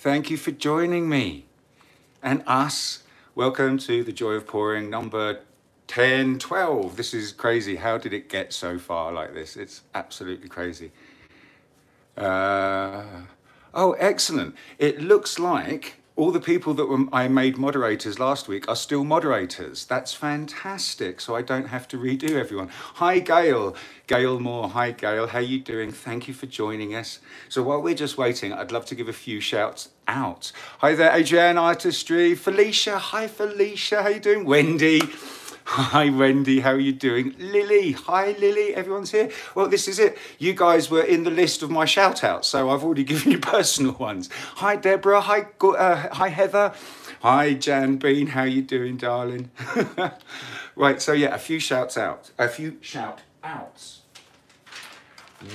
Thank you for joining me and us. Welcome to the Joy of Pouring number 10, 12. This is crazy. How did it get so far like this? It's absolutely crazy. Uh, oh, excellent. It looks like all the people that were, I made moderators last week are still moderators. That's fantastic. So I don't have to redo everyone. Hi, Gail. Gail Moore. Hi, Gail. How are you doing? Thank you for joining us. So while we're just waiting, I'd love to give a few shouts out. Hi there, Adrienne Artistry. Felicia. Hi, Felicia. How you doing? Wendy. Hi, Wendy. How are you doing? Lily. Hi, Lily. Everyone's here. Well, this is it. You guys were in the list of my shout outs, so I've already given you personal ones. Hi, Deborah. Hi, uh, hi Heather. Hi, Jan Bean. How you doing, darling? right. So yeah, a few shouts out. A few shout outs.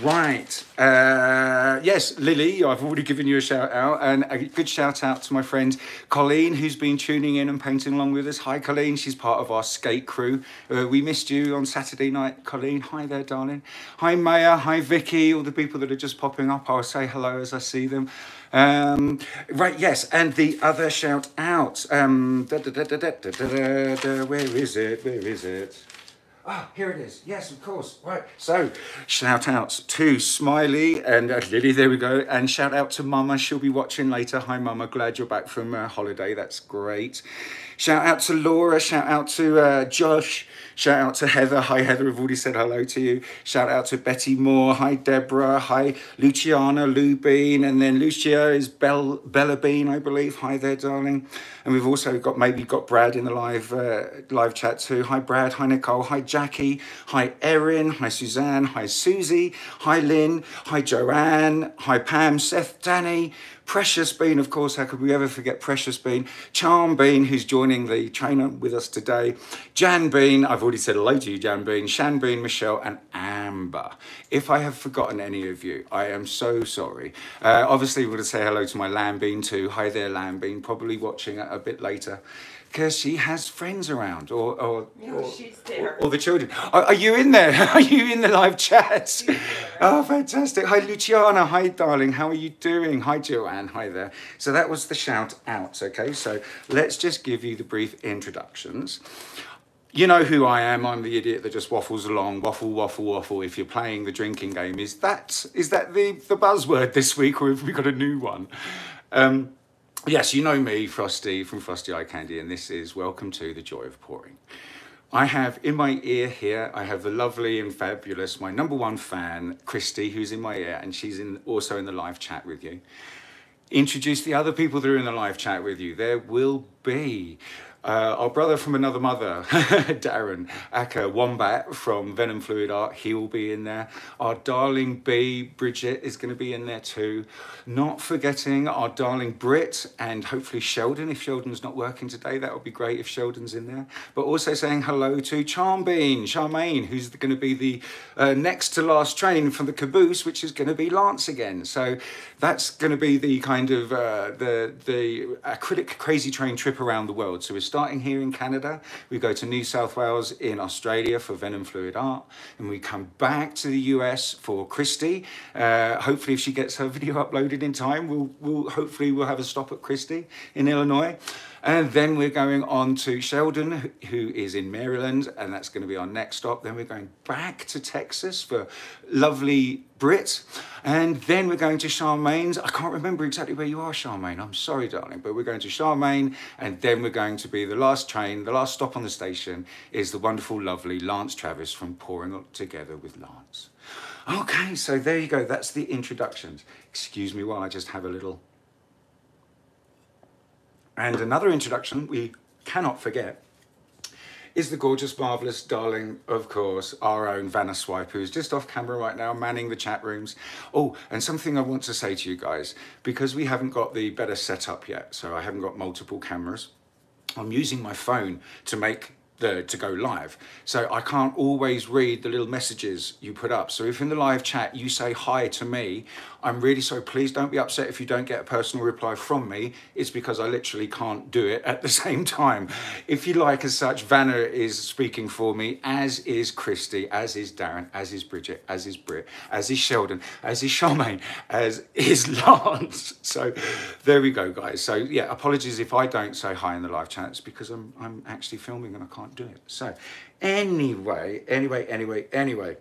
Right. Uh, yes, Lily, I've already given you a shout out, and a good shout out to my friend Colleen, who's been tuning in and painting along with us. Hi, Colleen. She's part of our skate crew. Uh, we missed you on Saturday night, Colleen. Hi there, darling. Hi, Maya. Hi, Vicky. All the people that are just popping up. I'll say hello as I see them. Um, right, yes, and the other shout out. Um, da, da, da, where is it? Where is it? Ah, here it is. Yes, of course. Right. So, shout outs to Smiley and uh, Lily. There we go. And shout out to Mama. She'll be watching later. Hi, Mama. Glad you're back from uh, holiday. That's great. Shout out to Laura. Shout out to uh, Josh. Shout out to Heather. Hi, Heather. I've already said hello to you. Shout out to Betty Moore. Hi, Deborah. Hi, Luciana, Lou Bean. And then Lucia is Bell, Bella Bean, I believe. Hi there, darling. And we've also got maybe got Brad in the live uh, live chat too. Hi, Brad. Hi, Nicole. Hi, Jackie. Hi, Erin. Hi, Suzanne. Hi, Susie. Hi, Lynn. Hi, Joanne. Hi, Pam, Seth, Danny. Precious Bean, of course, how could we ever forget Precious Bean? Charm Bean, who's joining the trainer with us today. Jan Bean, I've already said hello to you, Jan Bean. Shan Bean, Michelle, and Amber. If I have forgotten any of you, I am so sorry. Uh, obviously, we're going to say hello to my Lamb Bean too. Hi there, Lamb Bean, probably watching a bit later because she has friends around or or, no, or, or, or, the children. Are, are, you in there? Are you in the live chat? Oh, fantastic. Hi, Luciana. Hi, darling. How are you doing? Hi, Joanne. Hi there. So that was the shout out. Okay, so let's just give you the brief introductions. You know who I am. I'm the idiot that just waffles along, waffle, waffle, waffle. If you're playing the drinking game, is that is that the the buzzword this week, or have we got a new one? Um, Yes, you know me, Frosty, from Frosty Eye Kandi, and this is Welcome to the Joy of Pouring. I have in my ear here, I have the lovely and fabulous, my number one fan, Christy, who's in my ear, and she's in also in the live chat with you. Introduce the other people that are in the live chat with you. There will be uh, our brother from another mother, Darren Acker Wombat from Venom Fluid Art, he will be in there. Our darling B, Bridget, is going to be in there too. Not forgetting our darling Brit and hopefully Sheldon. If Sheldon's not working today, that would be great if Sheldon's in there. But also saying hello to Charmbean, Charmaine, who's going to be the uh, next to last train from the caboose, which is going to be Lance again. So that's going to be the kind of uh, the the acrylic crazy train trip around the world. So we're starting here in Canada. We go to New South Wales in Australia for Venom Fluid Art, and we come back to the US for Christy. Uh, hopefully, if she gets her video uploaded in time, we'll we'll hopefully we'll have a stop at Christy in Illinois. And then we're going on to Sheldon, who is in Maryland, and that's going to be our next stop. Then we're going back to Texas for lovely Brit. And then we're going to Charmaine's. I can't remember exactly where you are, Charmaine. I'm sorry, darling, but we're going to Charmaine, and then we're going to be the last train, the last stop on the station is the wonderful, lovely Lance Travis from Pouring Together with Lance. Okay, so there you go. That's the introductions. Excuse me while I just have a little and another introduction we cannot forget is the gorgeous, marvellous, darling, of course, our own Vanna Swipe, who's just off camera right now, manning the chat rooms. Oh, and something I want to say to you guys, because we haven't got the better setup yet, so I haven't got multiple cameras, I'm using my phone to make the, to go live. So I can't always read the little messages you put up. So if in the live chat you say hi to me, I'm really sorry. Please don't be upset if you don't get a personal reply from me. It's because I literally can't do it at the same time. If you like, as such, Vanna is speaking for me, as is Christy, as is Darren, as is Bridget, as is Britt, as is Sheldon, as is Charmaine, as is Lance. So there we go, guys. So yeah, apologies if I don't say hi in the live chat. It's because I'm, I'm actually filming and I can't do it. So anyway, anyway, anyway, anyway.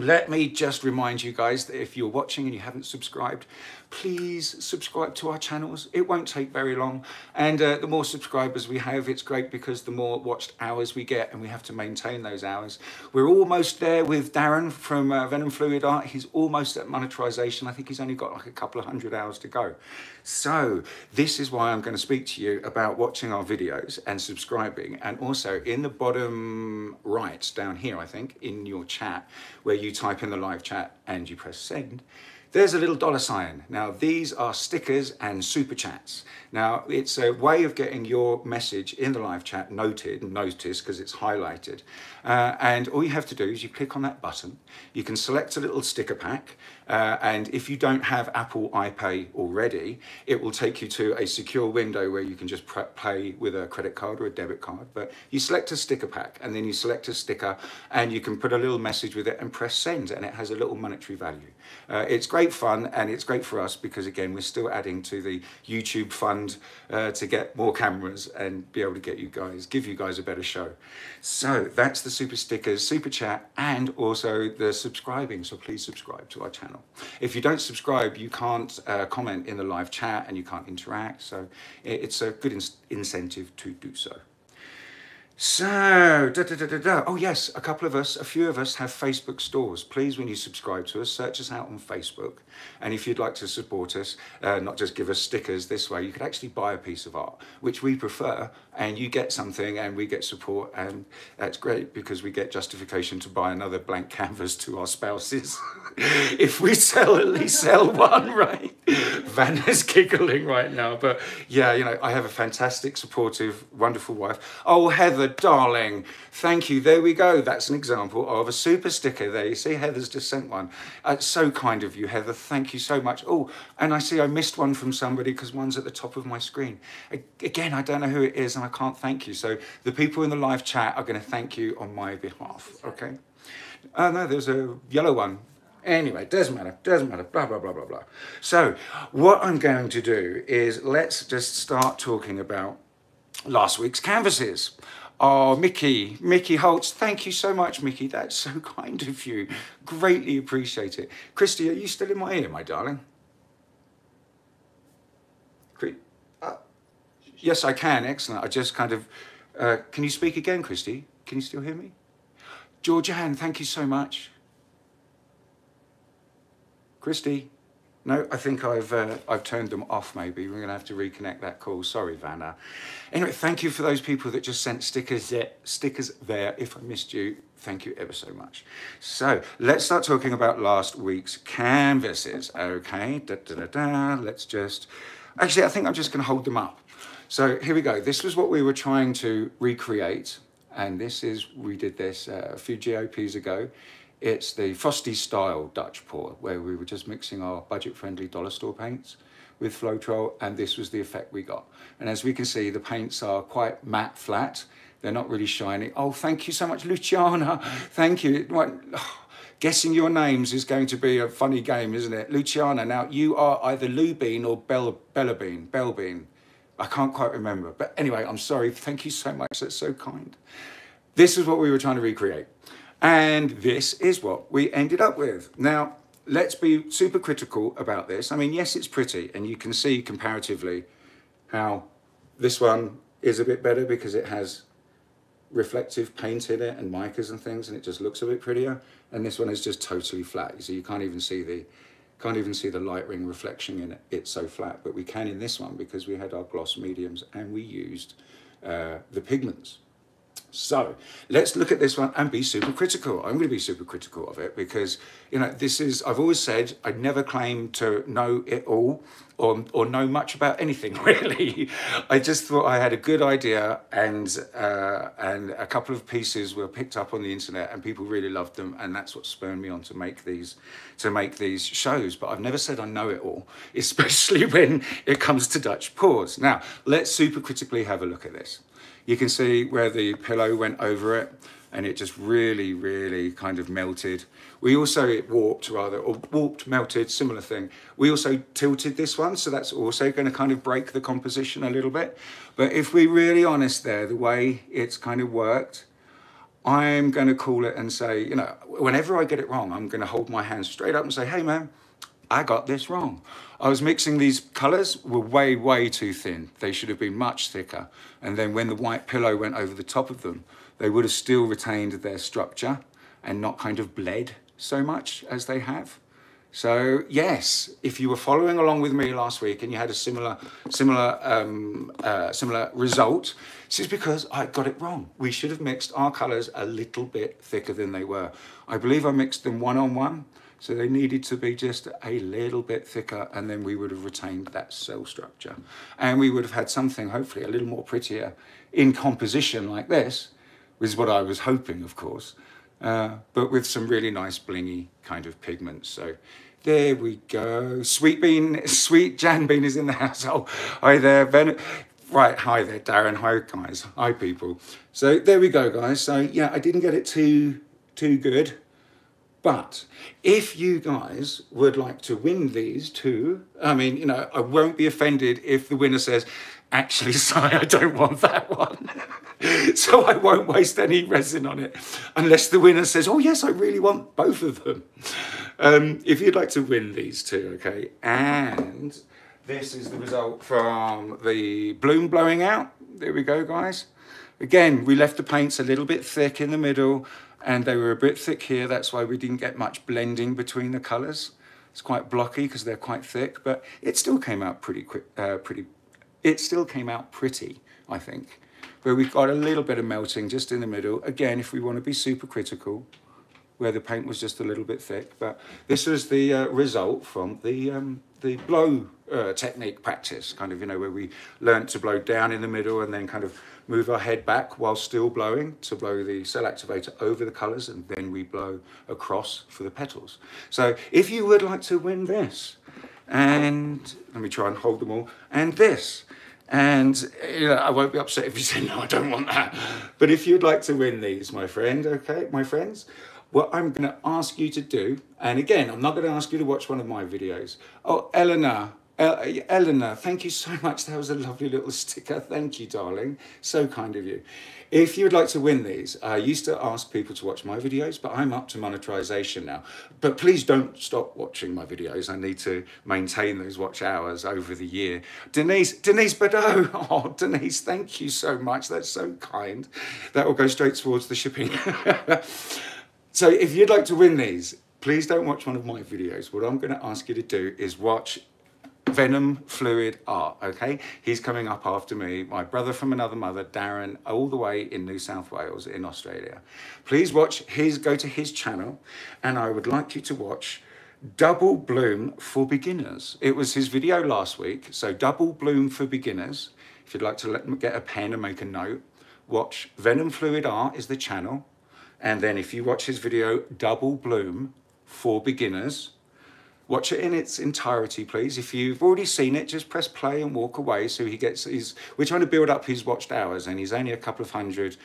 Let me just remind you guys that if you're watching and you haven't subscribed, please subscribe to our channels. It won't take very long. And uh, the more subscribers we have, it's great because the more watched hours we get and we have to maintain those hours. We're almost there with Darren from uh, Venom Fluid Art. He's almost at monetization. I think he's only got like a couple of hundred hours to go. So this is why I'm going to speak to you about watching our videos and subscribing. And also in the bottom right down here, I think, in your chat, where you type in the live chat and you press send, there's a little dollar sign. Now, these are stickers and super chats. Now, it's a way of getting your message in the live chat noted, and noticed because it's highlighted. Uh, and all you have to do is you click on that button. You can select a little sticker pack. Uh, and if you don't have Apple iPay already, it will take you to a secure window where you can just pay with a credit card or a debit card. But you select a sticker pack and then you select a sticker and you can put a little message with it and press send and it has a little monetary value. Uh, it's great fun and it's great for us because again, we're still adding to the YouTube fund uh, to get more cameras and be able to get you guys, give you guys a better show. So that's the super stickers, super chat, and also the subscribing. So please subscribe to our channel. If you don't subscribe, you can't uh, comment in the live chat and you can't interact. So it's a good in incentive to do so. So, da, da, da, da, da. oh yes, a couple of us, a few of us have Facebook stores. Please, when you subscribe to us, search us out on Facebook. And if you'd like to support us, uh, not just give us stickers this way, you could actually buy a piece of art, which we prefer, and you get something and we get support. And that's great because we get justification to buy another blank canvas to our spouses. if we sell, at least sell one, right? Van is giggling right now. But yeah, you know, I have a fantastic, supportive, wonderful wife. Oh, Heather, darling. Thank you. There we go. That's an example of a super sticker there. You see, Heather's just sent one. Uh, so kind of you, Heather. Thank you so much. Oh, and I see I missed one from somebody because one's at the top of my screen. Again, I don't know who it is and I can't thank you. So the people in the live chat are going to thank you on my behalf. Okay. Oh, no, there's a yellow one. Anyway, doesn't matter, doesn't matter, blah, blah, blah, blah, blah. So what I'm going to do is let's just start talking about last week's canvases. Oh, Mickey, Mickey Holtz, thank you so much, Mickey. That's so kind of you. Greatly appreciate it. Christy, are you still in my ear, my darling? Uh, yes, I can. Excellent. I just kind of. Uh, can you speak again, Christy? Can you still hear me? Georgianne, thank you so much. Christy. No, I think I've uh, I've turned them off. Maybe we're going to have to reconnect that call. Sorry, Vanna. Anyway, thank you for those people that just sent stickers there. Stickers there. If I missed you, thank you ever so much. So let's start talking about last week's canvases. Okay, da, da, da, da. Let's just. Actually, I think I'm just going to hold them up. So here we go. This was what we were trying to recreate, and this is we did this uh, a few GOPs ago. It's the Frosty style Dutch pour, where we were just mixing our budget-friendly dollar store paints with Floetrol, and this was the effect we got. And as we can see, the paints are quite matte flat. They're not really shiny. Oh, thank you so much, Luciana. Thank you. guessing your names is going to be a funny game, isn't it? Luciana, now you are either Lou Bean or Bell, Bella Bean, Bell Bean. I can't quite remember. But anyway, I'm sorry. Thank you so much. That's so kind. This is what we were trying to recreate. And this is what we ended up with. Now, let's be super critical about this. I mean, yes, it's pretty, and you can see comparatively how this one is a bit better because it has reflective paint in it and micas and things, and it just looks a bit prettier. And this one is just totally flat, so you can't even see the can't even see the light ring reflection in it. It's so flat, but we can in this one because we had our gloss mediums and we used uh, the pigments. So let's look at this one and be super critical. I'm going to be super critical of it because, you know, this is, I've always said, I never claim to know it all or, or know much about anything really. I just thought I had a good idea and, uh, and a couple of pieces were picked up on the internet and people really loved them. And that's what spurred me on to make these, to make these shows. But I've never said I know it all, especially when it comes to Dutch pours. Now, let's super critically have a look at this. You can see where the pillow went over it and it just really, really kind of melted. We also, it warped rather, or warped, melted, similar thing. We also tilted this one, so that's also going to kind of break the composition a little bit. But if we're really honest there, the way it's kind of worked, I'm going to call it and say, you know, whenever I get it wrong, I'm going to hold my hands straight up and say, hey man, I got this wrong. I was mixing these colours were way, way too thin. They should have been much thicker. And then when the white pillow went over the top of them, they would have still retained their structure and not kind of bled so much as they have. So yes, if you were following along with me last week and you had a similar, similar, um, uh, similar result, this is because I got it wrong. We should have mixed our colours a little bit thicker than they were. I believe I mixed them one on one so they needed to be just a little bit thicker and then we would have retained that cell structure. And we would have had something hopefully a little more prettier in composition like this, was what I was hoping, of course, uh, but with some really nice blingy kind of pigments. So there we go. Sweet Bean, Sweet Jan Bean is in the household. Hi there, Ben. Right, hi there, Darren. Hi, guys. Hi, people. So there we go, guys. So yeah, I didn't get it too too good. But if you guys would like to win these too, I mean, you know, I won't be offended if the winner says, actually, sorry, I don't want that one. so I won't waste any resin on it unless the winner says, oh, yes, I really want both of them. Um, if you'd like to win these two, okay, and this is the result from the bloom blowing out. There we go, guys. Again, we left the paints a little bit thick in the middle and they were a bit thick here. That's why we didn't get much blending between the colors. It's quite blocky because they're quite thick, but it still came out pretty quick, uh, pretty, it still came out pretty, I think. Where we've got a little bit of melting just in the middle. Again, if we want to be super critical, where the paint was just a little bit thick. But this was the uh, result from the um, the blow uh, technique practice, kind of, you know, where we learned to blow down in the middle and then kind of move our head back while still blowing to blow the cell activator over the colors and then we blow across for the petals. So if you would like to win this, and let me try and hold them all, and this, and you know, I won't be upset if you say, no, I don't want that. But if you'd like to win these, my friend, okay, my friends, what I'm going to ask you to do, and again, I'm not going to ask you to watch one of my videos. Oh, Eleanor, Eleanor, thank you so much. That was a lovely little sticker. Thank you, darling. So kind of you. If you'd like to win these, I used to ask people to watch my videos, but I'm up to monetization now. But please don't stop watching my videos. I need to maintain those watch hours over the year. Denise, Denise Badeau. Oh, Denise, thank you so much. That's so kind. That will go straight towards the shipping. so if you'd like to win these, please don't watch one of my videos. What I'm going to ask you to do is watch Venom Fluid Art, okay? He's coming up after me, my brother from another mother, Darren, all the way in New South Wales in Australia. Please watch his, go to his channel, and I would like you to watch Double Bloom for Beginners. It was his video last week, so Double Bloom for Beginners. If you'd like to let get a pen and make a note, watch Venom Fluid Art is the channel. And then if you watch his video, Double Bloom for Beginners, Watch it in its entirety, please. If you've already seen it, just press play and walk away. So he gets his, we're trying to build up his watched hours and he's only a couple of hundred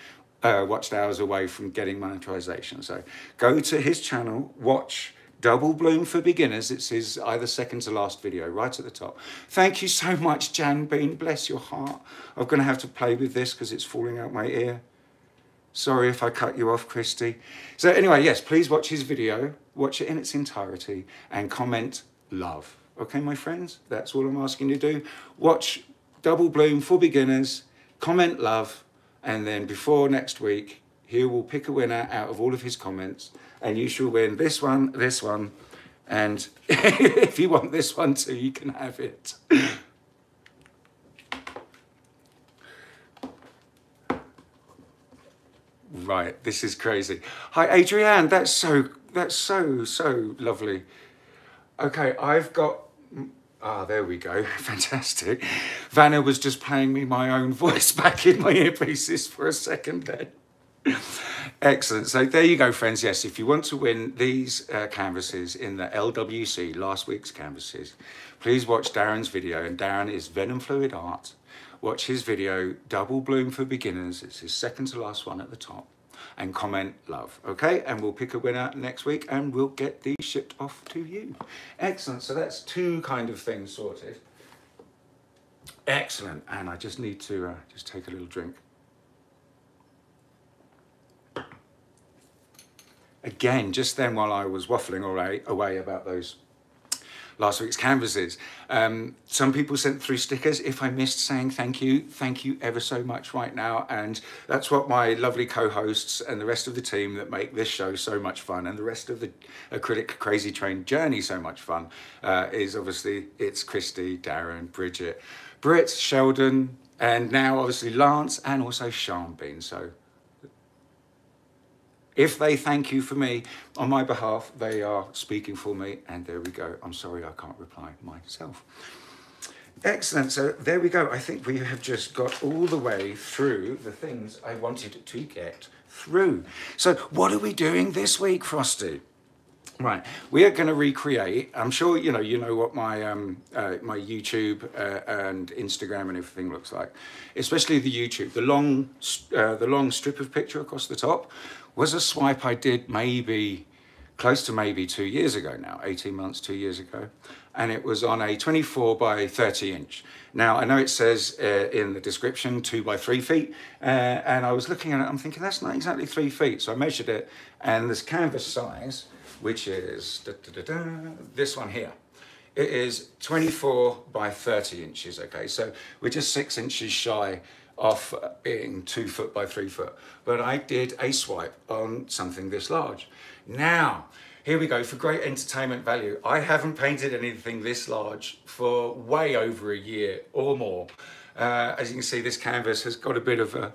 uh, watched hours away from getting monetization. So go to his channel, watch Double Bloom for Beginners. It's his either second to last video right at the top. Thank you so much, Jan Bean. Bless your heart. I'm going to have to play with this because it's falling out my ear. Sorry if I cut you off, Christy. So anyway, yes, please watch his video, watch it in its entirety, and comment love. Okay, my friends, that's all I'm asking you to do. Watch Double Bloom for beginners, comment love, and then before next week, he will pick a winner out of all of his comments, and you shall win this one, this one, and if you want this one too, you can have it. right. This is crazy. Hi, Adrienne. That's so, that's so, so lovely. Okay, I've got, ah, there we go. Fantastic. Vanna was just playing me my own voice back in my earpieces for a second then. Excellent. So there you go, friends. Yes, if you want to win these uh, canvases in the LWC, last week's canvases, please watch Darren's video. And Darren is Venom Fluid Art. Watch his video, Double Bloom for Beginners. It's his second to last one at the top. And comment love, okay? And we'll pick a winner next week and we'll get these shipped off to you. Excellent. So that's two kind of things sorted. Excellent. And I just need to uh, just take a little drink. again, just then while I was waffling away, away about those last week's canvases, um, some people sent through stickers. If I missed saying thank you, thank you ever so much right now. And that's what my lovely co-hosts and the rest of the team that make this show so much fun and the rest of the Acrylic Crazy Train journey so much fun uh, is obviously it's Christy, Darren, Bridget, Britt, Sheldon, and now obviously Lance and also Sean Bean. So if they thank you for me on my behalf, they are speaking for me. And there we go. I'm sorry I can't reply myself. Excellent. So there we go. I think we have just got all the way through the things I wanted to get through. So what are we doing this week, Frosty? Right, we are going to recreate. I'm sure you know you know what my um, uh, my YouTube uh, and Instagram and everything looks like, especially the YouTube. The long uh, the long strip of picture across the top was a swipe I did maybe close to maybe two years ago now, 18 months, two years ago. And it was on a 24 by 30 inch. Now, I know it says uh, in the description two by three feet. Uh, and I was looking at it, I'm thinking that's not exactly three feet. So I measured it and this canvas size, which is da, da, da, this one here. It is 24 by 30 inches, okay? So we're just six inches shy off being two foot by three foot. But I did a swipe on something this large. Now, here we go, for great entertainment value. I haven't painted anything this large for way over a year or more. Uh, as you can see, this canvas has got a bit of a,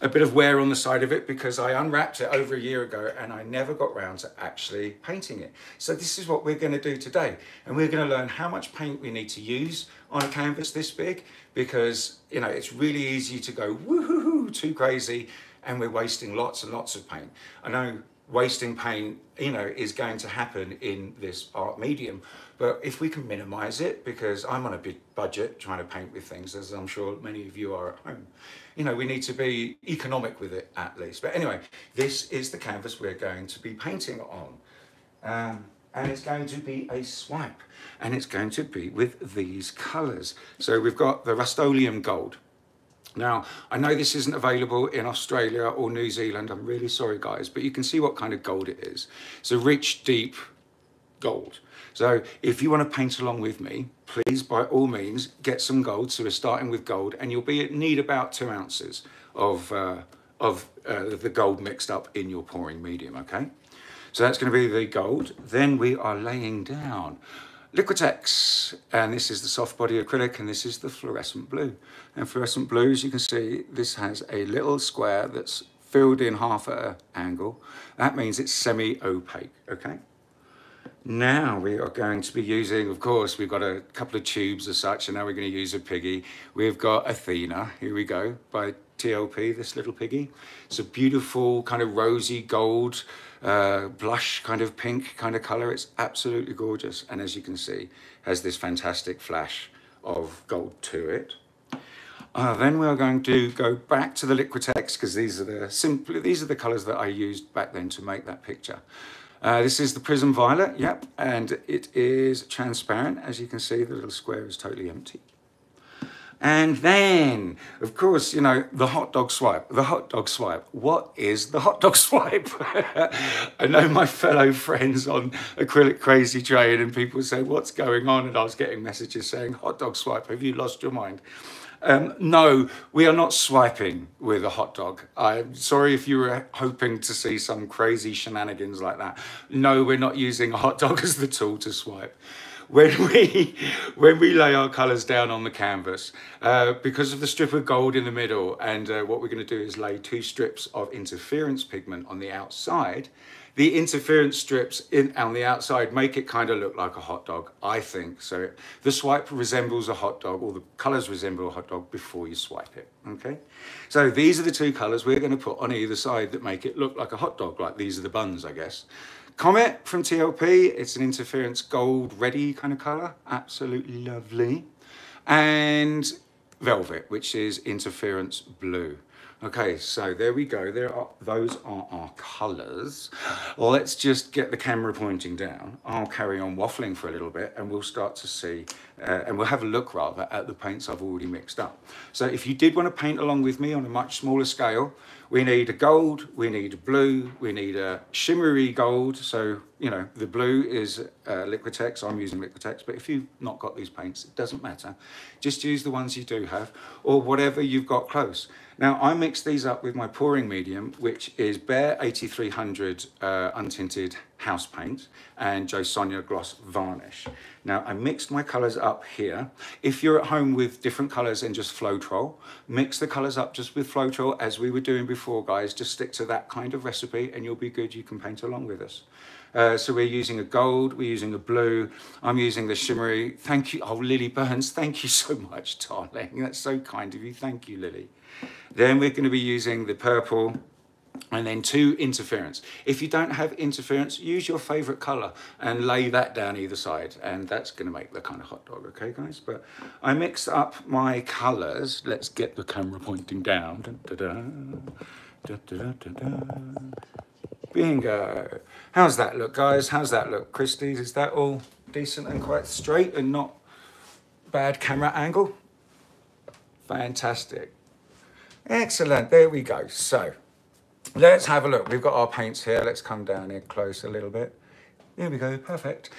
a bit of wear on the side of it because I unwrapped it over a year ago and I never got round to actually painting it. So this is what we're going to do today. And we're going to learn how much paint we need to use on a canvas this big because, you know, it's really easy to go woohoo too crazy and we're wasting lots and lots of paint. I know wasting paint, you know, is going to happen in this art medium. But if we can minimize it, because I'm on a big budget trying to paint with things, as I'm sure many of you are at home, you know, we need to be economic with it at least. But anyway, this is the canvas we're going to be painting on. Um, and it's going to be a swipe and it's going to be with these colors. So we've got the Rust-Oleum Gold. Now, I know this isn't available in Australia or New Zealand. I'm really sorry, guys, but you can see what kind of gold it is. It's a rich, deep gold. So if you want to paint along with me, please, by all means, get some gold. So we're starting with gold, and you'll be need about two ounces of, uh, of uh, the gold mixed up in your pouring medium, okay? So that's going to be the gold. Then we are laying down Liquitex, and this is the soft body acrylic, and this is the fluorescent blue. And fluorescent blue, as you can see, this has a little square that's filled in half at an angle. That means it's semi-opaque, okay? Now we are going to be using, of course, we've got a couple of tubes as such, and now we're going to use a piggy. We've got Athena, here we go, by TLP, this little piggy. It's a beautiful kind of rosy gold, uh, blush kind of pink kind of color. It's absolutely gorgeous. And as you can see, has this fantastic flash of gold to it. Uh, then we are going to go back to the Liquitex because these are the simply these are the colors that I used back then to make that picture. Uh, this is the Prism Violet, yep, and it is transparent. As you can see, the little square is totally empty. And then, of course, you know, the hot dog swipe, the hot dog swipe. What is the hot dog swipe? I know my fellow friends on Acrylic Crazy Train and people say, what's going on? And I was getting messages saying, hot dog swipe, have you lost your mind? Um, no, we are not swiping with a hot dog. I'm sorry if you were hoping to see some crazy shenanigans like that. No, we're not using a hot dog as the tool to swipe. When we when we lay our colours down on the canvas, uh, because of the strip of gold in the middle, and uh, what we're going to do is lay two strips of interference pigment on the outside. The interference strips in, on the outside make it kind of look like a hot dog, I think. So it, the swipe resembles a hot dog, or the colours resemble a hot dog before you swipe it, okay? So these are the two colours we're going to put on either side that make it look like a hot dog, like these are the buns, I guess. Comet from TLP, it's an interference gold ready kind of colour, absolutely lovely. And Velvet, which is interference blue. Okay, so there we go. There are those are our colours. Let's just get the camera pointing down. I'll carry on waffling for a little bit and we'll start to see, uh, and we'll have a look rather at the paints I've already mixed up. So if you did want to paint along with me on a much smaller scale, we need a gold, we need a blue, we need a shimmery gold. So, you know, the blue is uh, Liquitex, I'm using Liquitex, but if you've not got these paints, it doesn't matter. Just use the ones you do have or whatever you've got close. Now I mix these up with my pouring medium, which is Behr 8300 uh, untinted house paint and Jo Sonja gloss varnish. Now I mixed my colors up here. If you're at home with different colors and just Floetrol, mix the colors up just with Floetrol as we were doing before guys. Just stick to that kind of recipe and you'll be good. You can paint along with us. Uh, so we're using a gold, we're using a blue, I'm using the shimmery. Thank you, oh Lily Burns, thank you so much, darling. That's so kind of you, thank you, Lily. Then we're going to be using the purple and then two interference. If you don't have interference, use your favorite color and lay that down either side. And that's gonna make the kind of hot dog, okay guys? But I mixed up my colors. Let's get the camera pointing down. Da, da, da. Bingo. How's that look, guys? How's that look? Christie's, is that all decent and quite straight and not bad camera angle? Fantastic. Excellent, there we go. So let's have a look. We've got our paints here. Let's come down here close a little bit. There we go, perfect.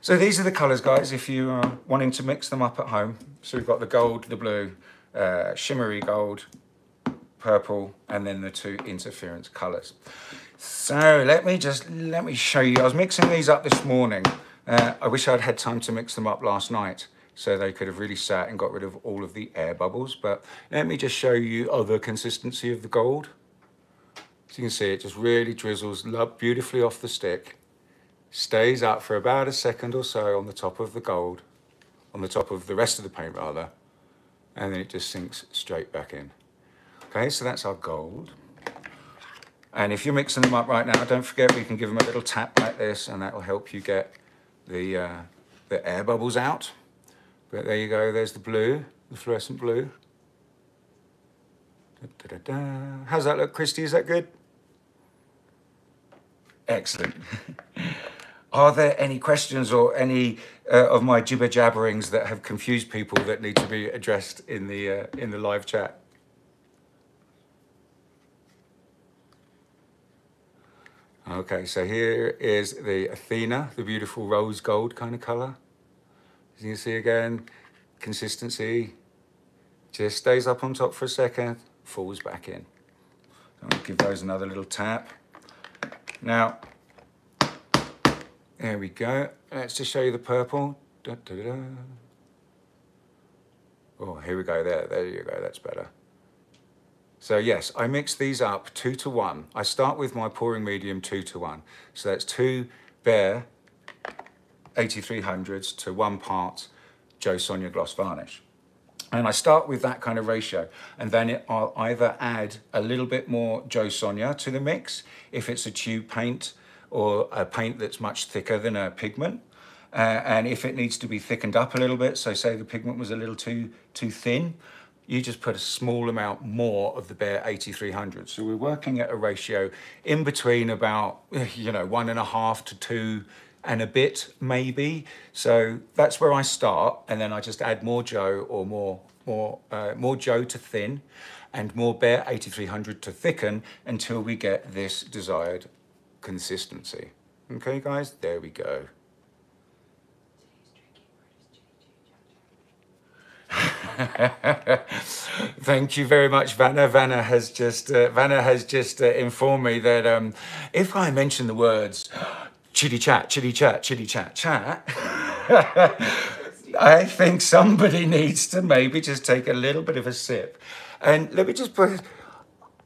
So these are the colors, guys, if you are wanting to mix them up at home. So we've got the gold, the blue, uh, shimmery gold, purple, and then the two interference colors. So let me just, let me show you. I was mixing these up this morning. Uh, I wish I'd had time to mix them up last night so they could have really sat and got rid of all of the air bubbles. But let me just show you other consistency of the gold. You can see it just really drizzles beautifully off the stick, stays up for about a second or so on the top of the gold, on the top of the rest of the paint rather, and then it just sinks straight back in. Okay, so that's our gold. And if you're mixing them up right now, don't forget we can give them a little tap like this and that will help you get the, uh, the air bubbles out. But there you go, there's the blue, the fluorescent blue. Da, da, da, How's that look, Christy? Is that good? Excellent. Are there any questions or any uh, of my jibber jabberings that have confused people that need to be addressed in the uh, in the live chat? Okay, so here is the Athena, the beautiful rose gold kind of color. As you can see again, consistency just stays up on top for a second, falls back in. I'll give those another little tap. Now, there we go. Let's just show you the purple. Da, da, da. Oh, here we go. There, there you go. That's better. So yes, I mix these up two to one. I start with my pouring medium two to one. So that's two Behr 8300s to one part Jo Sonja Gloss Varnish. And I start with that kind of ratio and then it, I'll either add a little bit more Jo Sonja to the mix if it's a tube paint or a paint that's much thicker than a pigment. Uh, and if it needs to be thickened up a little bit, so say the pigment was a little too, too thin, you just put a small amount more of the Behr 8300. So we're working at a ratio in between about, you know, one and a half to two and a bit maybe. So that's where I start and then I just add more Jo or more, more, uh, more Jo to thin and more Behr 8300 to thicken until we get this desired consistency. Okay guys, there we go. Thank you very much, Vanna. Vanna has just uh, Vanna has just uh, informed me that um, if I mention the words chitty chat, chitty chat, chitty chat, chat. I think somebody needs to maybe just take a little bit of a sip. And let me just put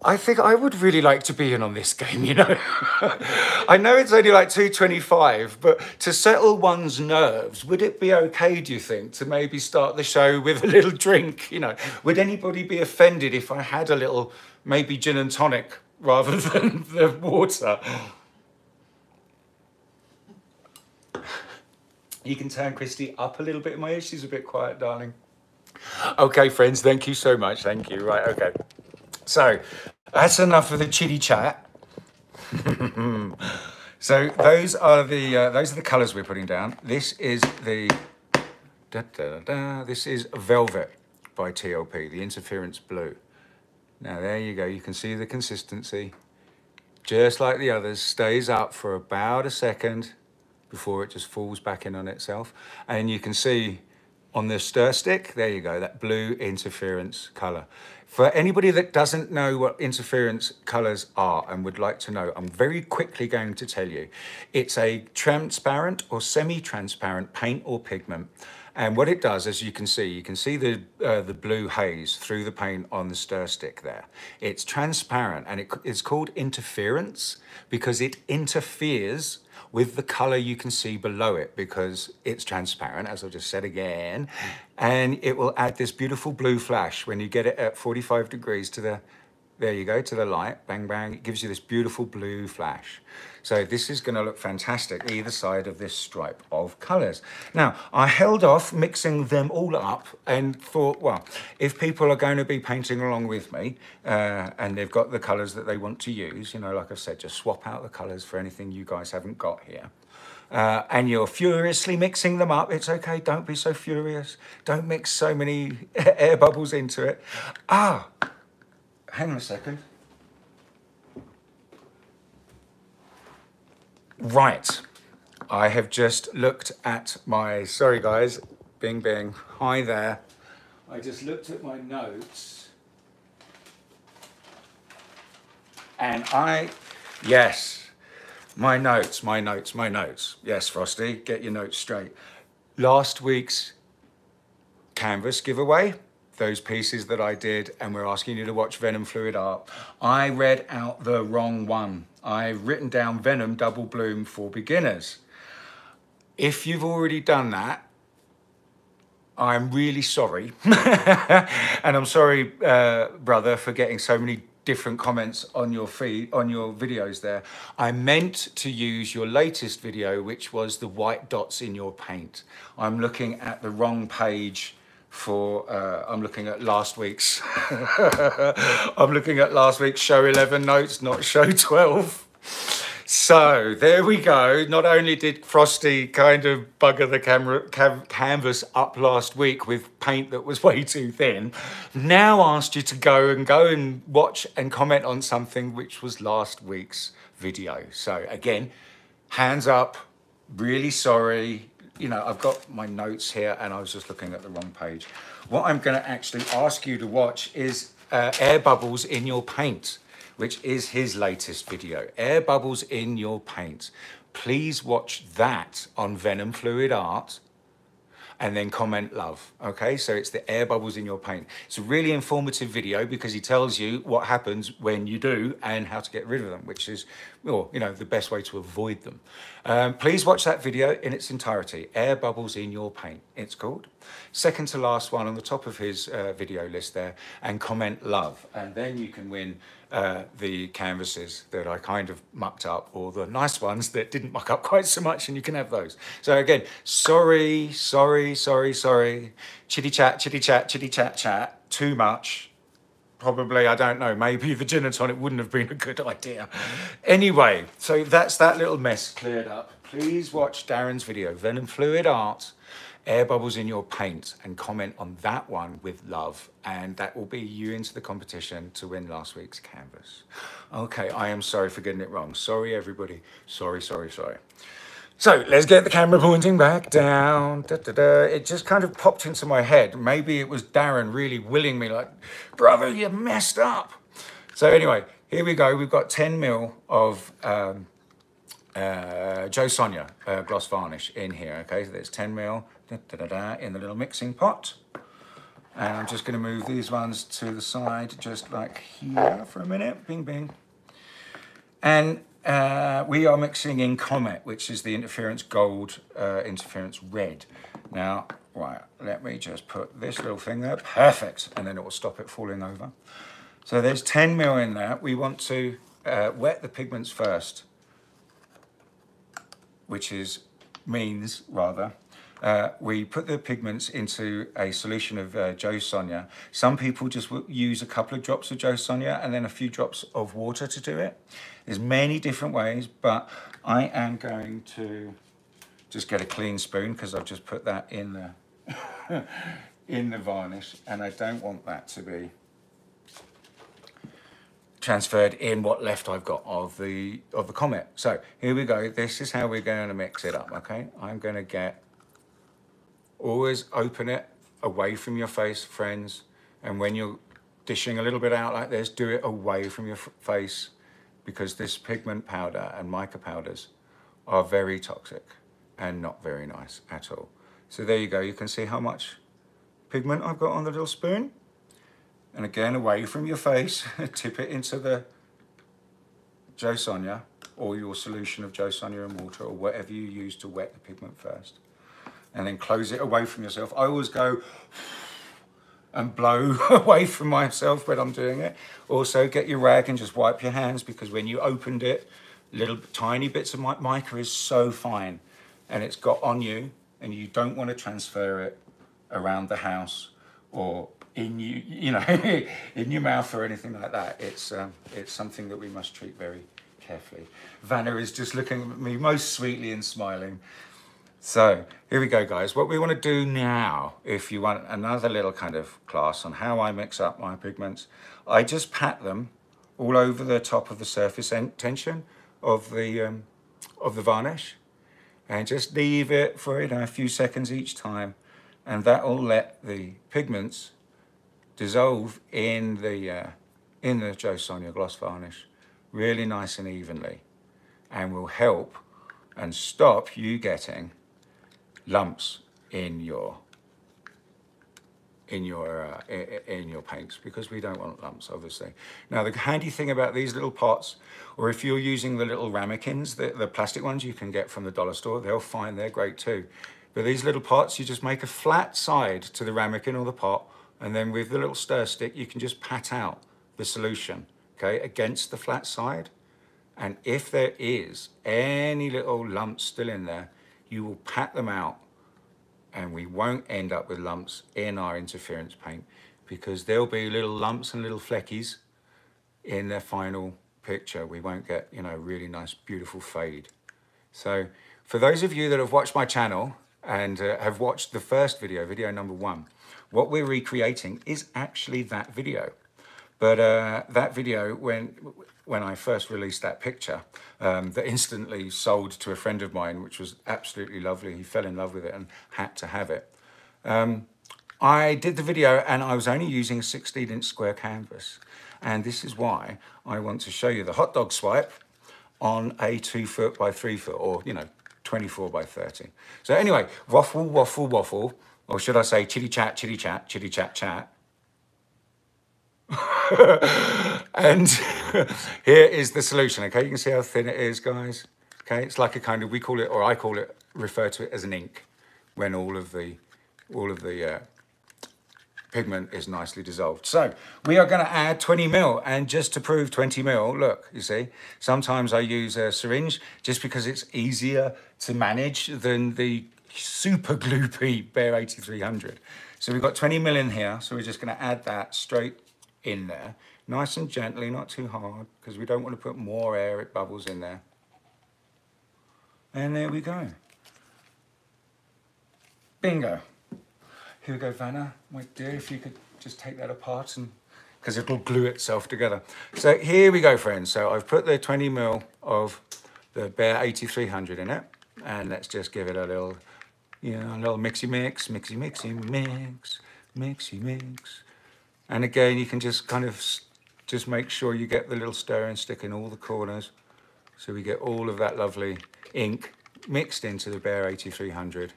I think I would really like to be in on this game, you know. I know it's only like 225, but to settle one's nerves, would it be okay, do you think, to maybe start the show with a little drink? You know, would anybody be offended if I had a little, maybe gin and tonic rather than the water? You can turn Christy up a little bit in my ear. She's a bit quiet, darling. Okay, friends, thank you so much. Thank you. Right, okay. So that's enough of the chitty chat. so those are the uh, those are the colours we're putting down. This is the da, da, da, this is Velvet by TLP, the interference blue. Now there you go. You can see the consistency. Just like the others, stays up for about a second before it just falls back in on itself. And you can see on the stir stick, there you go, that blue interference colour. For anybody that doesn't know what interference colours are and would like to know, I'm very quickly going to tell you. It's a transparent or semi-transparent paint or pigment. And what it does, as you can see, you can see the, uh, the blue haze through the paint on the stir stick there. It's transparent and it, it's called interference because it interferes with the color you can see below it because it's transparent, as I just said again, and it will add this beautiful blue flash when you get it at 45 degrees to the, there you go, to the light, bang, bang, it gives you this beautiful blue flash. So this is going to look fantastic either side of this stripe of colours. Now, I held off mixing them all up and thought, well, if people are going to be painting along with me uh, and they've got the colours that they want to use, you know, like I said, just swap out the colours for anything you guys haven't got here. Uh, and you're furiously mixing them up, it's okay, don't be so furious. Don't mix so many air bubbles into it. Ah, hang on a second. Right, I have just looked at my, sorry guys, bing bing, hi there. I just looked at my notes and I, yes, my notes, my notes, my notes. Yes, Frosty, get your notes straight. Last week's canvas giveaway, those pieces that I did and we're asking you to watch Venom Fluid Art. I read out the wrong one. I've written down Venom Double Bloom for beginners. If you've already done that, I'm really sorry. and I'm sorry, uh, brother, for getting so many different comments on your feed, on your videos there. I meant to use your latest video, which was the white dots in your paint. I'm looking at the wrong page for uh, I'm looking at last week's I'm looking at last week's show 11 notes not show 12 so there we go. Not only did Frosty kind of bugger the camera canvas up last week with paint that was way too thin now asked you to go and go and watch and comment on something which was last week's video. So again hands up really sorry you know, I've got my notes here and I was just looking at the wrong page. What I'm going to actually ask you to watch is uh, Air Bubbles in Your Paint, which is his latest video. Air Bubbles in Your Paint. Please watch that on Venom Fluid Art and then comment love. Okay, so it's the air bubbles in your paint. It's a really informative video because he tells you what happens when you do and how to get rid of them, which is, well, you know, the best way to avoid them. Um, please watch that video in its entirety. Air bubbles in your paint, it's called. Second to last one on the top of his uh, video list there, and comment love, and then you can win uh, the canvases that I kind of mucked up or the nice ones that didn't muck up quite so much and you can have those. So again, sorry, sorry, sorry, sorry. Chitty chat, chitty chat, chitty chat, chat. Too much. Probably, I don't know, maybe the gin and tonic wouldn't have been a good idea. Anyway, so that's that little mess cleared up. Please watch Darren's video, Venom Fluid Art air bubbles in your paint and comment on that one with love and that will be you into the competition to win last week's canvas. Okay, I am sorry for getting it wrong. Sorry everybody. Sorry, sorry, sorry. So let's get the camera pointing back down. Da, da, da. It just kind of popped into my head. Maybe it was Darren really willing me like, brother, you messed up. So anyway, here we go. We've got 10 mil of um, uh, Jo Sonja uh, gloss varnish in here. Okay, so there's 10 mil da, da, da, in the little mixing pot. And I'm just going to move these ones to the side, just like here for a minute. Bing, bing. And uh, we are mixing in Comet, which is the interference gold, uh, interference red. Now, right, let me just put this little thing there. Perfect. And then it will stop it falling over. So there's 10 mil in there. We want to uh, wet the pigments first, which is means rather uh, we put the pigments into a solution of uh, Jo Sonja. Some people just use a couple of drops of Jo Sonja and then a few drops of water to do it. There's many different ways, but I am going to just get a clean spoon because I've just put that in the, in the varnish and I don't want that to be transferred in what left I've got of the of the comet. So here we go. This is how we're going to mix it up, okay? I'm going to get Always open it away from your face, friends. And when you're dishing a little bit out like this, do it away from your face because this pigment powder and mica powders are very toxic and not very nice at all. So there you go. You can see how much pigment I've got on the little spoon. And again, away from your face, tip it into the Jo Sonja or your solution of Jo Sonja and water or whatever you use to wet the pigment first and then close it away from yourself. I always go and blow away from myself when I'm doing it. Also, get your rag and just wipe your hands because when you opened it, little tiny bits of mica is so fine and it's got on you and you don't want to transfer it around the house or in you, you know, in your mouth or anything like that. It's, um, it's something that we must treat very carefully. Vanna is just looking at me most sweetly and smiling. So here we go, guys. What we want to do now, if you want another little kind of class on how I mix up my pigments, I just pat them all over the top of the surface tension of the, um, of the varnish and just leave it for you know, a few seconds each time and that will let the pigments dissolve in the, uh, in the Jo Sonja gloss varnish really nice and evenly and will help and stop you getting lumps in your in your uh, in your paints because we don't want lumps obviously. Now the handy thing about these little pots or if you're using the little ramekins the, the plastic ones you can get from the dollar store they'll find they're great too. But these little pots you just make a flat side to the ramekin or the pot and then with the little stir stick you can just pat out the solution okay against the flat side. And if there is any little lumps still in there you will pat them out and we won't end up with lumps in our interference paint because there'll be little lumps and little fleckies in their final picture. We won't get, you know, really nice, beautiful fade. So for those of you that have watched my channel and uh, have watched the first video, video number one, what we're recreating is actually that video. But uh, that video, when when I first released that picture um, that instantly sold to a friend of mine, which was absolutely lovely. He fell in love with it and had to have it. Um, I did the video and I was only using a 16 inch square canvas. And this is why I want to show you the hot dog swipe on a two foot by three foot or, you know, 24 by 30. So anyway, waffle, waffle, waffle, or should I say chitty chat, chitty chat, chitty chat, chat. and here is the solution, okay? You can see how thin it is, guys. Okay, it's like a kind of, we call it, or I call it, refer to it as an ink when all of the, all of the uh, pigment is nicely dissolved. So we are going to add 20 mil and just to prove 20 mil, look, you see, sometimes I use a syringe just because it's easier to manage than the super gloopy Behr 8300. So we've got 20 mil in here. So we're just going to add that straight in there. Nice and gently, not too hard, because we don't want to put more air it bubbles in there. And there we go. Bingo. Here we go, Vanna, my dear, if you could just take that apart and because it'll glue itself together. So here we go, friends. So I've put the 20 mil of the Behr 8300 in it. And let's just give it a little, you know, a little mixy mix, mixy mixy mix, mixy mix. And again, you can just kind of just make sure you get the little stir and stick in all the corners So we get all of that lovely ink mixed into the Behr 8300.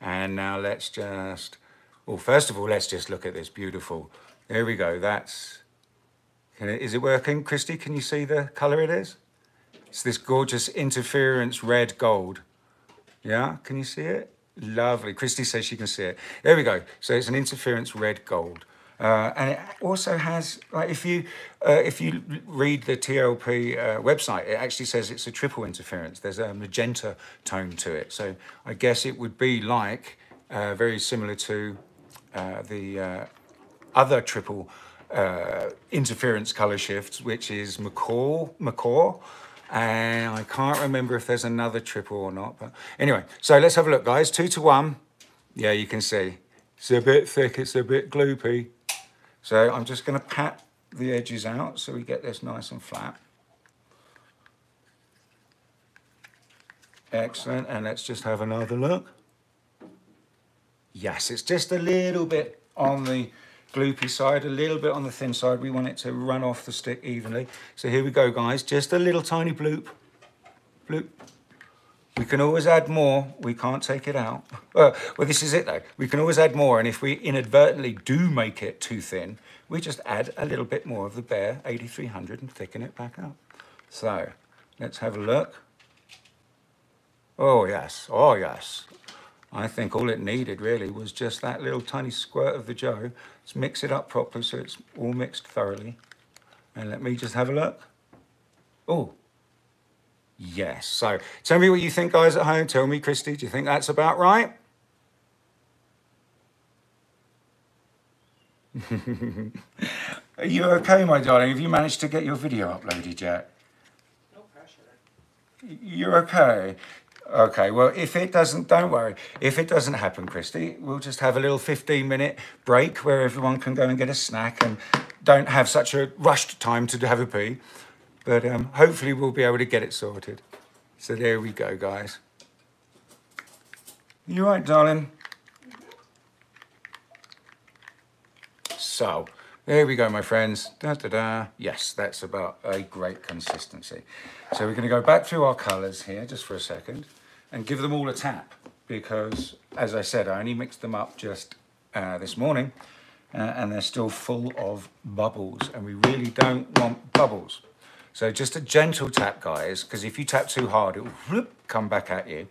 And now let's just, well, first of all, let's just look at this beautiful. There we go. That's, it, is it working? Christy, can you see the color it is? It's this gorgeous interference red gold. Yeah, can you see it? Lovely. Christy says she can see it. There we go. So it's an interference red gold. Uh, and it also has, like, if you uh, if you read the TLP uh, website, it actually says it's a triple interference. There's a magenta tone to it, so I guess it would be like uh, very similar to uh, the uh, other triple interference color shifts, which is McCall McCaw. And I can't remember if there's another triple or not. But anyway, so let's have a look, guys. Two to one. Yeah, you can see. It's a bit thick, it's a bit gloopy. So I'm just going to pat the edges out so we get this nice and flat. Excellent, and let's just have another look. Yes, it's just a little bit on the gloopy side, a little bit on the thin side. We want it to run off the stick evenly. So here we go, guys. Just a little tiny bloop. Bloop. We can always add more. We can't take it out. Well, this is it though. We can always add more. And if we inadvertently do make it too thin, we just add a little bit more of the Behr 8300 and thicken it back up. So let's have a look. Oh yes, oh yes. I think all it needed really was just that little tiny squirt of the Jo. Let's mix it up properly so it's all mixed thoroughly. And let me just have a look. Oh, Yes. So tell me what you think, guys at home. Tell me, Christy, do you think that's about right? Are you okay, my darling? Have you managed to get your video uploaded yet? No pressure. You're okay. Okay, well, if it doesn't, don't worry. If it doesn't happen, Christy, we'll just have a little 15 minute break where everyone can go and get a snack and don't have such a rushed time to have a pee. But um, hopefully we'll be able to get it sorted. So there we go, guys. You right, darling? So, there we go, my friends. Da, da, da. Yes, that's about a great consistency. So we're going to go back through our colours here just for a second and give them all a tap because, as I said, I only mixed them up just uh, this morning uh, and they're still full of bubbles and we really don't want bubbles. So just a gentle tap, guys, because if you tap too hard, it will come back at you.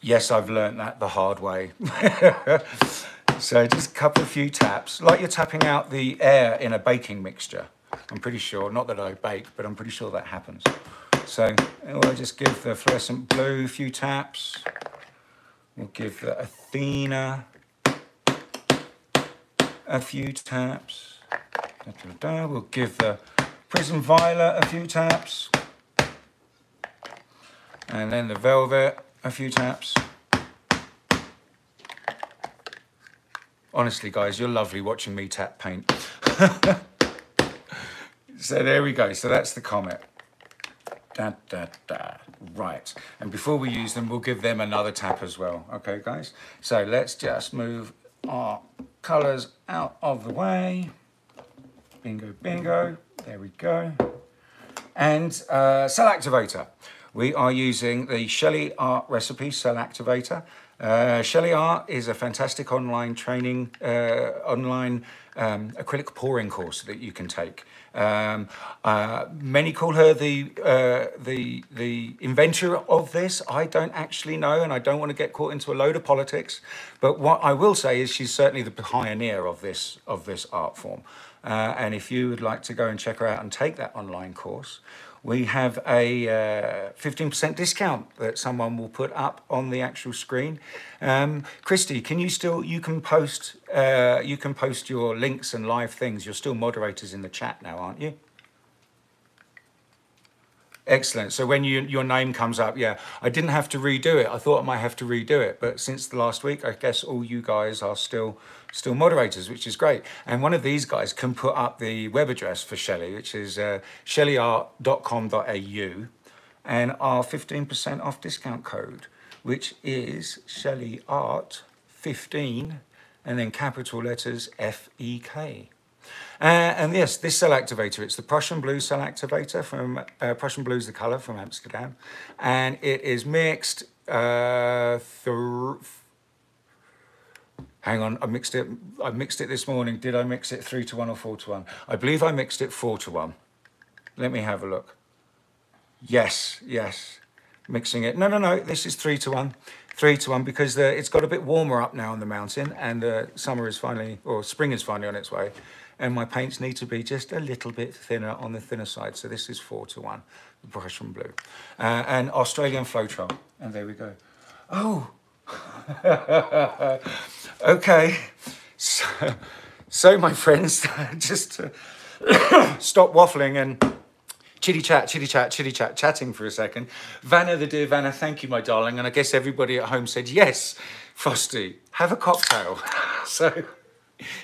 Yes, I've learned that the hard way. so just a couple of few taps, like you're tapping out the air in a baking mixture. I'm pretty sure, not that I bake, but I'm pretty sure that happens. So we'll just give the fluorescent blue a few taps. We'll give the Athena a few taps. Da, da, da. We'll give the Prism Violet a few taps. And then the Velvet a few taps. Honestly, guys, you're lovely watching me tap paint. so there we go. So that's the Comet. Da, da, da. Right. And before we use them, we'll give them another tap as well. Okay, guys? So let's just move our colours out of the way. Bingo, bingo. There we go. And uh, cell activator. We are using the Shelee Art Recipe Cell Activator. Uh, Shelee Art is a fantastic online training, uh, online um, acrylic pouring course that you can take. Um, uh, many call her the, uh, the, the inventor of this. I don't actually know, and I don't want to get caught into a load of politics. But what I will say is she's certainly the pioneer of this, of this art form. Uh, and if you would like to go and check her out and take that online course, we have a 15% uh, discount that someone will put up on the actual screen. Um, Christy, can you still, you can post, uh, you can post your links and live things. You're still moderators in the chat now, aren't you? Excellent. So when you, your name comes up, yeah, I didn't have to redo it. I thought I might have to redo it, but since the last week, I guess all you guys are still still moderators, which is great. And one of these guys can put up the web address for Shelee, which is uh, sheleeart.com.au, and our 15% off discount code, which is sheleeart15, and then capital letters F-E-K. Uh, and yes, this cell activator, it's the Prussian Blue cell activator from, uh, Prussian Blue is the color from Amsterdam. And it is mixed, uh, hang on, I mixed it, I mixed it this morning. Did I mix it three to one or four to one? I believe I mixed it four to one. Let me have a look. Yes, yes, mixing it. No, no, no, this is three to one three to one because the, it's got a bit warmer up now on the mountain and the summer is finally, or spring is finally on its way. And my paints need to be just a little bit thinner on the thinner side. So this is four to one, Prussian blue. Uh, and Australian Floetrol. And there we go. Oh, okay. So, so my friends, just to stop waffling and chitty chat, chitty chat, chitty chat, chatting for a second. Vanna, the dear Vanna, thank you, my darling. And I guess everybody at home said, yes, Frosty, have a cocktail. so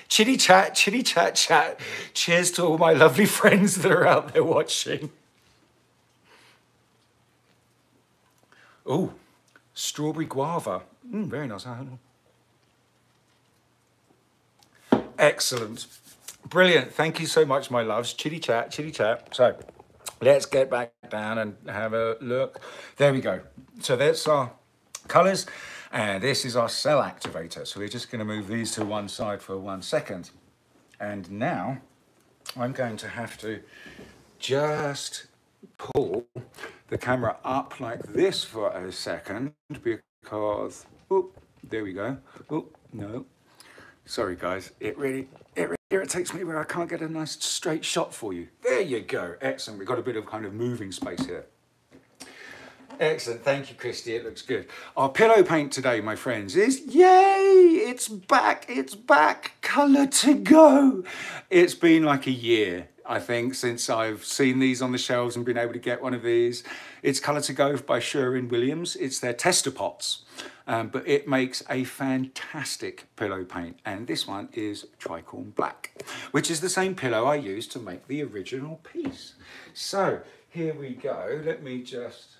chitty chat, chitty chat, chat. Cheers to all my lovely friends that are out there watching. Oh, strawberry guava. Mm, very nice. Excellent. Brilliant. Thank you so much, my loves. Chitty chat, chitty chat. So, Let's get back down and have a look. There we go. So that's our colors and this is our cell activator. So we're just going to move these to one side for one second. And now I'm going to have to just pull the camera up like this for a second because, oh, there we go. Oh, no. Sorry guys, it really, it irritates me where I can't get a nice straight shot for you. There you go. Excellent. We've got a bit of kind of moving space here. Excellent. Thank you, Christy. It looks good. Our pillow paint today, my friends, is yay! It's back. It's back. Colour to go. It's been like a year, I think, since I've seen these on the shelves and been able to get one of these. It's Colour to Go by Sherwin-Williams. It's their tester pots um, but it makes a fantastic pillow paint. And this one is tricorn black, which is the same pillow I used to make the original piece. So here we go. Let me just...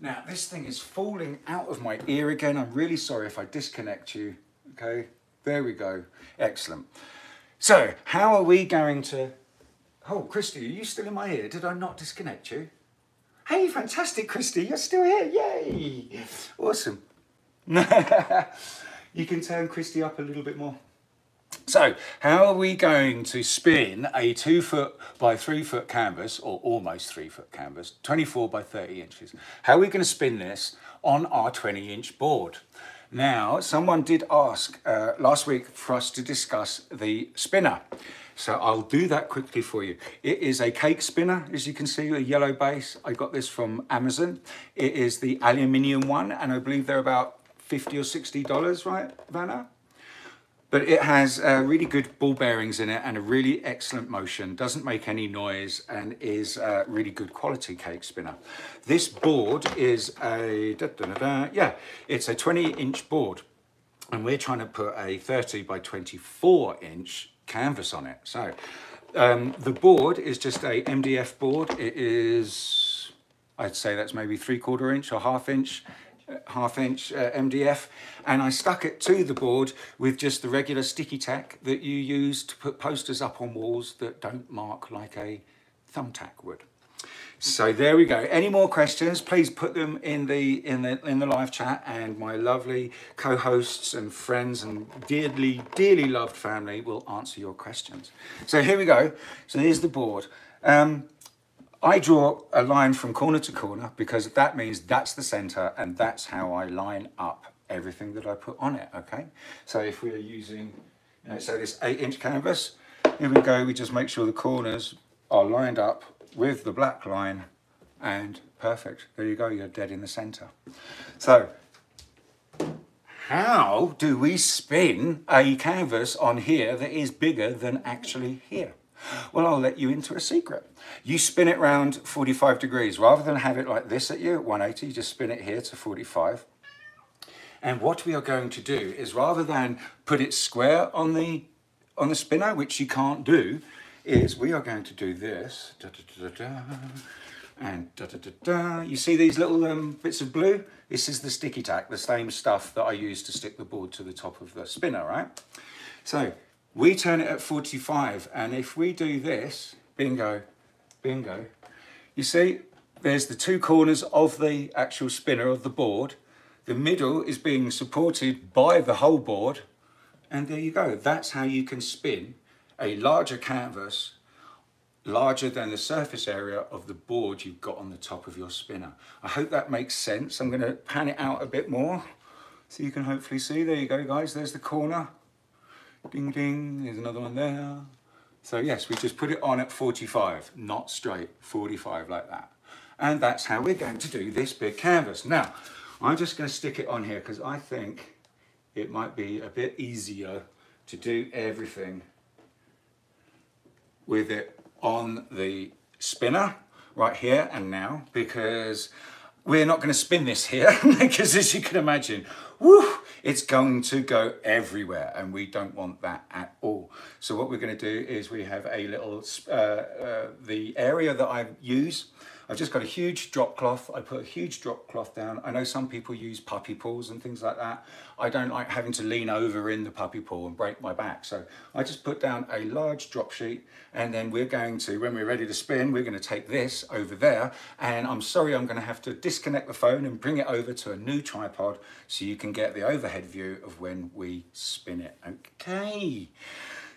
Now, this thing is falling out of my ear again. I'm really sorry if I disconnect you. Okay, there we go. Excellent. So, how are we going to... Oh, Christy, are you still in my ear? Did I not disconnect you? Hey, fantastic, Christy, you're still here. Yay. Awesome. you can turn Christy up a little bit more. So, how are we going to spin a two foot by three foot canvas, or almost three foot canvas, 24 by 30 inches? How are we going to spin this on our 20 inch board? Now, someone did ask uh, last week for us to discuss the spinner. So I'll do that quickly for you. It is a cake spinner, as you can see, a yellow base. I got this from Amazon. It is the aluminium one, and I believe they're about 50 or $60, right, Vanna? But it has uh, really good ball bearings in it and a really excellent motion, doesn't make any noise and is a really good quality cake spinner. This board is a, da, da, da, yeah, it's a 20 inch board and we're trying to put a 30 by 24 inch canvas on it. So um, the board is just a MDF board. It is, I'd say that's maybe three quarter inch or half inch half inch uh, MDF and I stuck it to the board with just the regular sticky tack that you use to put posters up on walls that don't mark like a thumbtack would. So there we go. Any more questions, please put them in the in the in the live chat and my lovely co-hosts and friends and dearly, dearly loved family will answer your questions. So here we go. So here's the board. Um, I draw a line from corner to corner because that means that's the center and that's how I line up everything that I put on it, okay? So if we are using, you know, so this eight inch canvas, here we go, we just make sure the corners are lined up with the black line and perfect. There you go, you're dead in the center. So how do we spin a canvas on here that is bigger than actually here? Well, I'll let you into a secret. You spin it round 45 degrees. Rather than have it like this at you at 180, you just spin it here to 45. And what we are going to do is rather than put it square on the, on the spinner, which you can't do, is we are going to do this. Da, da, da, and da, da, da, da. You see these little um, bits of blue? This is the sticky tack, the same stuff that I use to stick the board to the top of the spinner, right? So we turn it at 45 and if we do this, bingo, bingo, you see there's the two corners of the actual spinner of the board. The middle is being supported by the whole board and there you go. That's how you can spin a larger canvas larger than the surface area of the board you've got on the top of your spinner. I hope that makes sense. I'm going to pan it out a bit more so you can hopefully see. There you go guys, there's the corner. Ding ding, there's another one there. So yes, we just put it on at 45, not straight, 45 like that. And that's how we're going to do this big canvas. Now, I'm just going to stick it on here because I think it might be a bit easier to do everything with it on the spinner right here and now because we're not going to spin this here because as you can imagine, whoo, it's going to go everywhere and we don't want that at all. So what we're going to do is we have a little, uh, uh, the area that I use I've just got a huge drop cloth. I put a huge drop cloth down. I know some people use puppy pools and things like that. I don't like having to lean over in the puppy pool and break my back. So I just put down a large drop sheet and then we're going to, when we're ready to spin, we're going to take this over there. And I'm sorry, I'm going to have to disconnect the phone and bring it over to a new tripod so you can get the overhead view of when we spin it. Okay.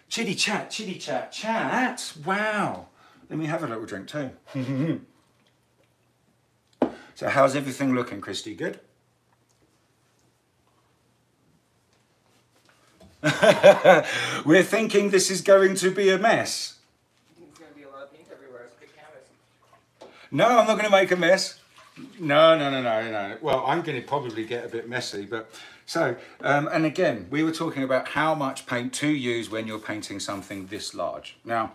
Chitty chat, chitty chat, chat. Wow. Let me have a little drink too. So how's everything looking, Christy? Good? We're thinking this is going to be a mess. No, I'm not going to make a mess. No, no, no, no, no. Well, I'm going to probably get a bit messy, but so, um, and again, we were talking about how much paint to use when you're painting something this large. Now,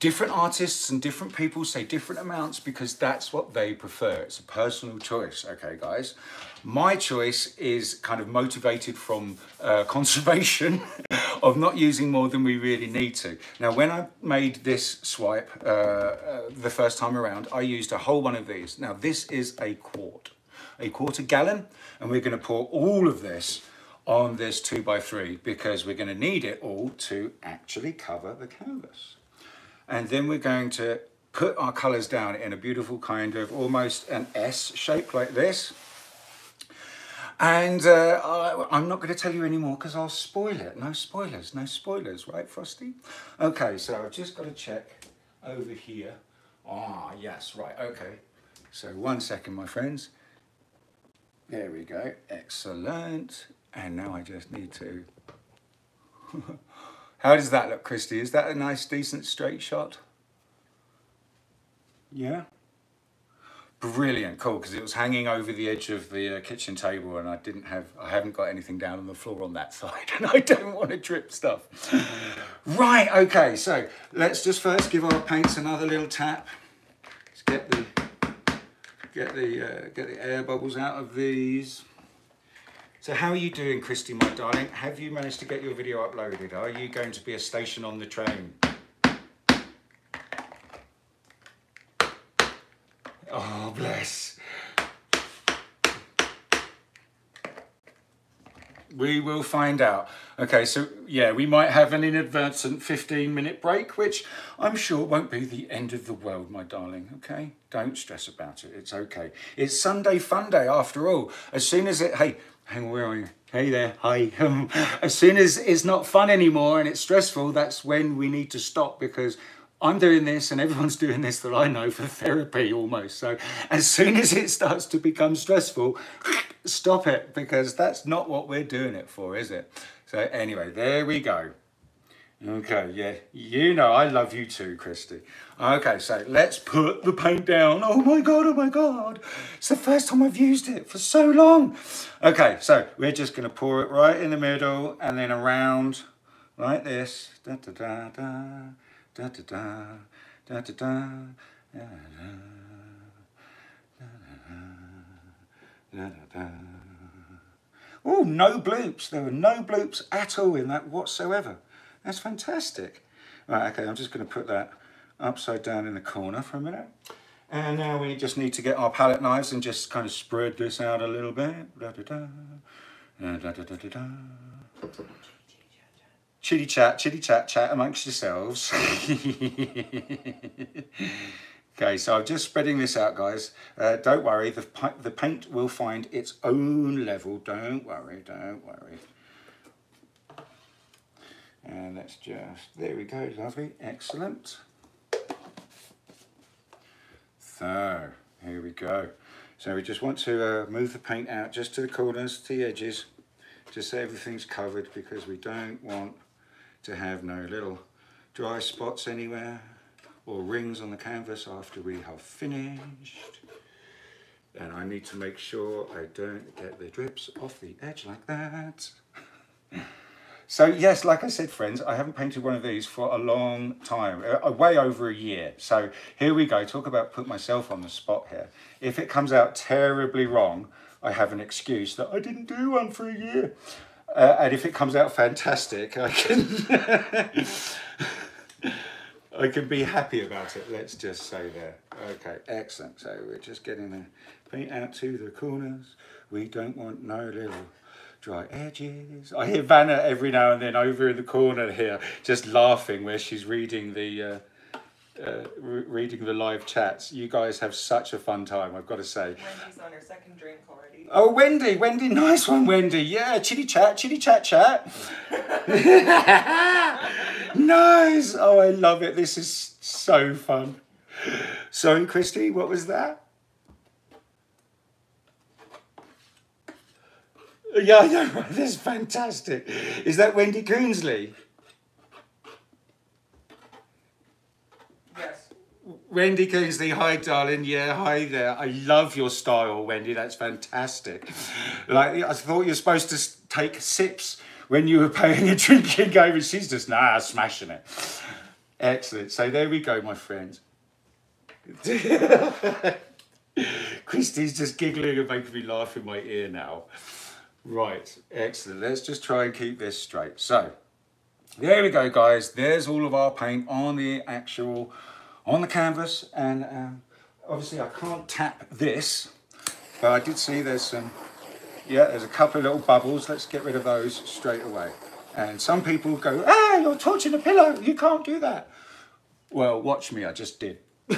different artists and different people say different amounts because that's what they prefer. It's a personal choice, okay, guys? My choice is kind of motivated from uh, conservation of not using more than we really need to. Now, when I made this swipe uh, uh, the first time around, I used a whole one of these. Now, this is a quart, a quarter gallon, and we're gonna pour all of this on this two by three because we're gonna need it all to actually cover the canvas. And then we're going to put our colors down in a beautiful kind of almost an S shape like this. And uh, I'm not going to tell you anymore because I'll spoil it. No spoilers, no spoilers, right, Frosty? Okay, so I've just got to check over here. Ah, yes, right, okay. So one second, my friends. There we go, excellent. And now I just need to How does that look, Christy? Is that a nice, decent straight shot? Yeah? Brilliant, cool, because it was hanging over the edge of the uh, kitchen table and I didn't have, I haven't got anything down on the floor on that side and I don't want to drip stuff. right, okay, so let's just first give our paints another little tap. Let's get the, get the, uh, get the air bubbles out of these. So how are you doing, Christy, my darling? Have you managed to get your video uploaded? Are you going to be a station on the train? Oh, bless. We will find out. Okay, so yeah, we might have an inadvertent 15 minute break, which I'm sure won't be the end of the world, my darling, okay? Don't stress about it, it's okay. It's Sunday fun day after all. As soon as it, hey, hang on, where are you? Hey there, hi. Um, as soon as it's not fun anymore and it's stressful, that's when we need to stop because I'm doing this and everyone's doing this that I know for therapy almost. So as soon as it starts to become stressful, stop it because that's not what we're doing it for, is it? So anyway, there we go. Okay, yeah, you know I love you too, Christy. Okay, so let's put the paint down. Oh my God, oh my God. It's the first time I've used it for so long. Okay, so we're just gonna pour it right in the middle and then around like this. Da da da da, da da da, da da da, da da da. Oh, no bloops. There were no bloops at all in that whatsoever. That's fantastic. Right, okay, I'm just going to put that upside down in the corner for a minute. And now we just need to get our palette knives and just kind of spread this out a little bit. Da, da, da. Da, da, da, da, da. chitty chat, chitty chat, chat amongst yourselves. okay, so I'm just spreading this out, guys. Uh, don't worry, the, the paint will find its own level. Don't worry, don't worry. And let's just, there we go, lovely, excellent. So, here we go. So we just want to uh, move the paint out just to the corners, to the edges, just so everything's covered because we don't want to have no little dry spots anywhere or rings on the canvas after we have finished. And I need to make sure I don't get the drips off the edge like that. So yes, like I said, friends, I haven't painted one of these for a long time, uh, way over a year. So here we go, talk about put myself on the spot here. If it comes out terribly wrong, I have an excuse that I didn't do one for a year. Uh, and if it comes out fantastic, I can I can be happy about it. Let's just say there. Okay, excellent. So we're just getting the paint out to the corners. We don't want no little dry edges. I hear Vanna every now and then over in the corner here, just laughing where she's reading the uh, uh, re reading the live chats. You guys have such a fun time, I've got to say. Wendy's on her second drink already. Oh, Wendy, Wendy, nice one, Wendy. Yeah, chitty chat, chitty chat chat. nice. Oh, I love it. This is so fun. Sorry, Christy, what was that? Yeah, yeah, this is fantastic. Is that Wendy Coonsley? Yes. Wendy Coonsley, hi darling. Yeah, hi there. I love your style, Wendy. That's fantastic. Like I thought you're supposed to take sips when you were paying a drinking game, and she's just nah smashing it. Excellent. So there we go, my friends. Christy's just giggling and making me laugh in my ear now. Right, excellent. Let's just try and keep this straight. So, there we go, guys. There's all of our paint on the actual, on the canvas. And um, obviously I can't tap this, but I did see there's some, yeah, there's a couple of little bubbles. Let's get rid of those straight away. And some people go, ah, you're torching a pillow. You can't do that. Well, watch me, I just did.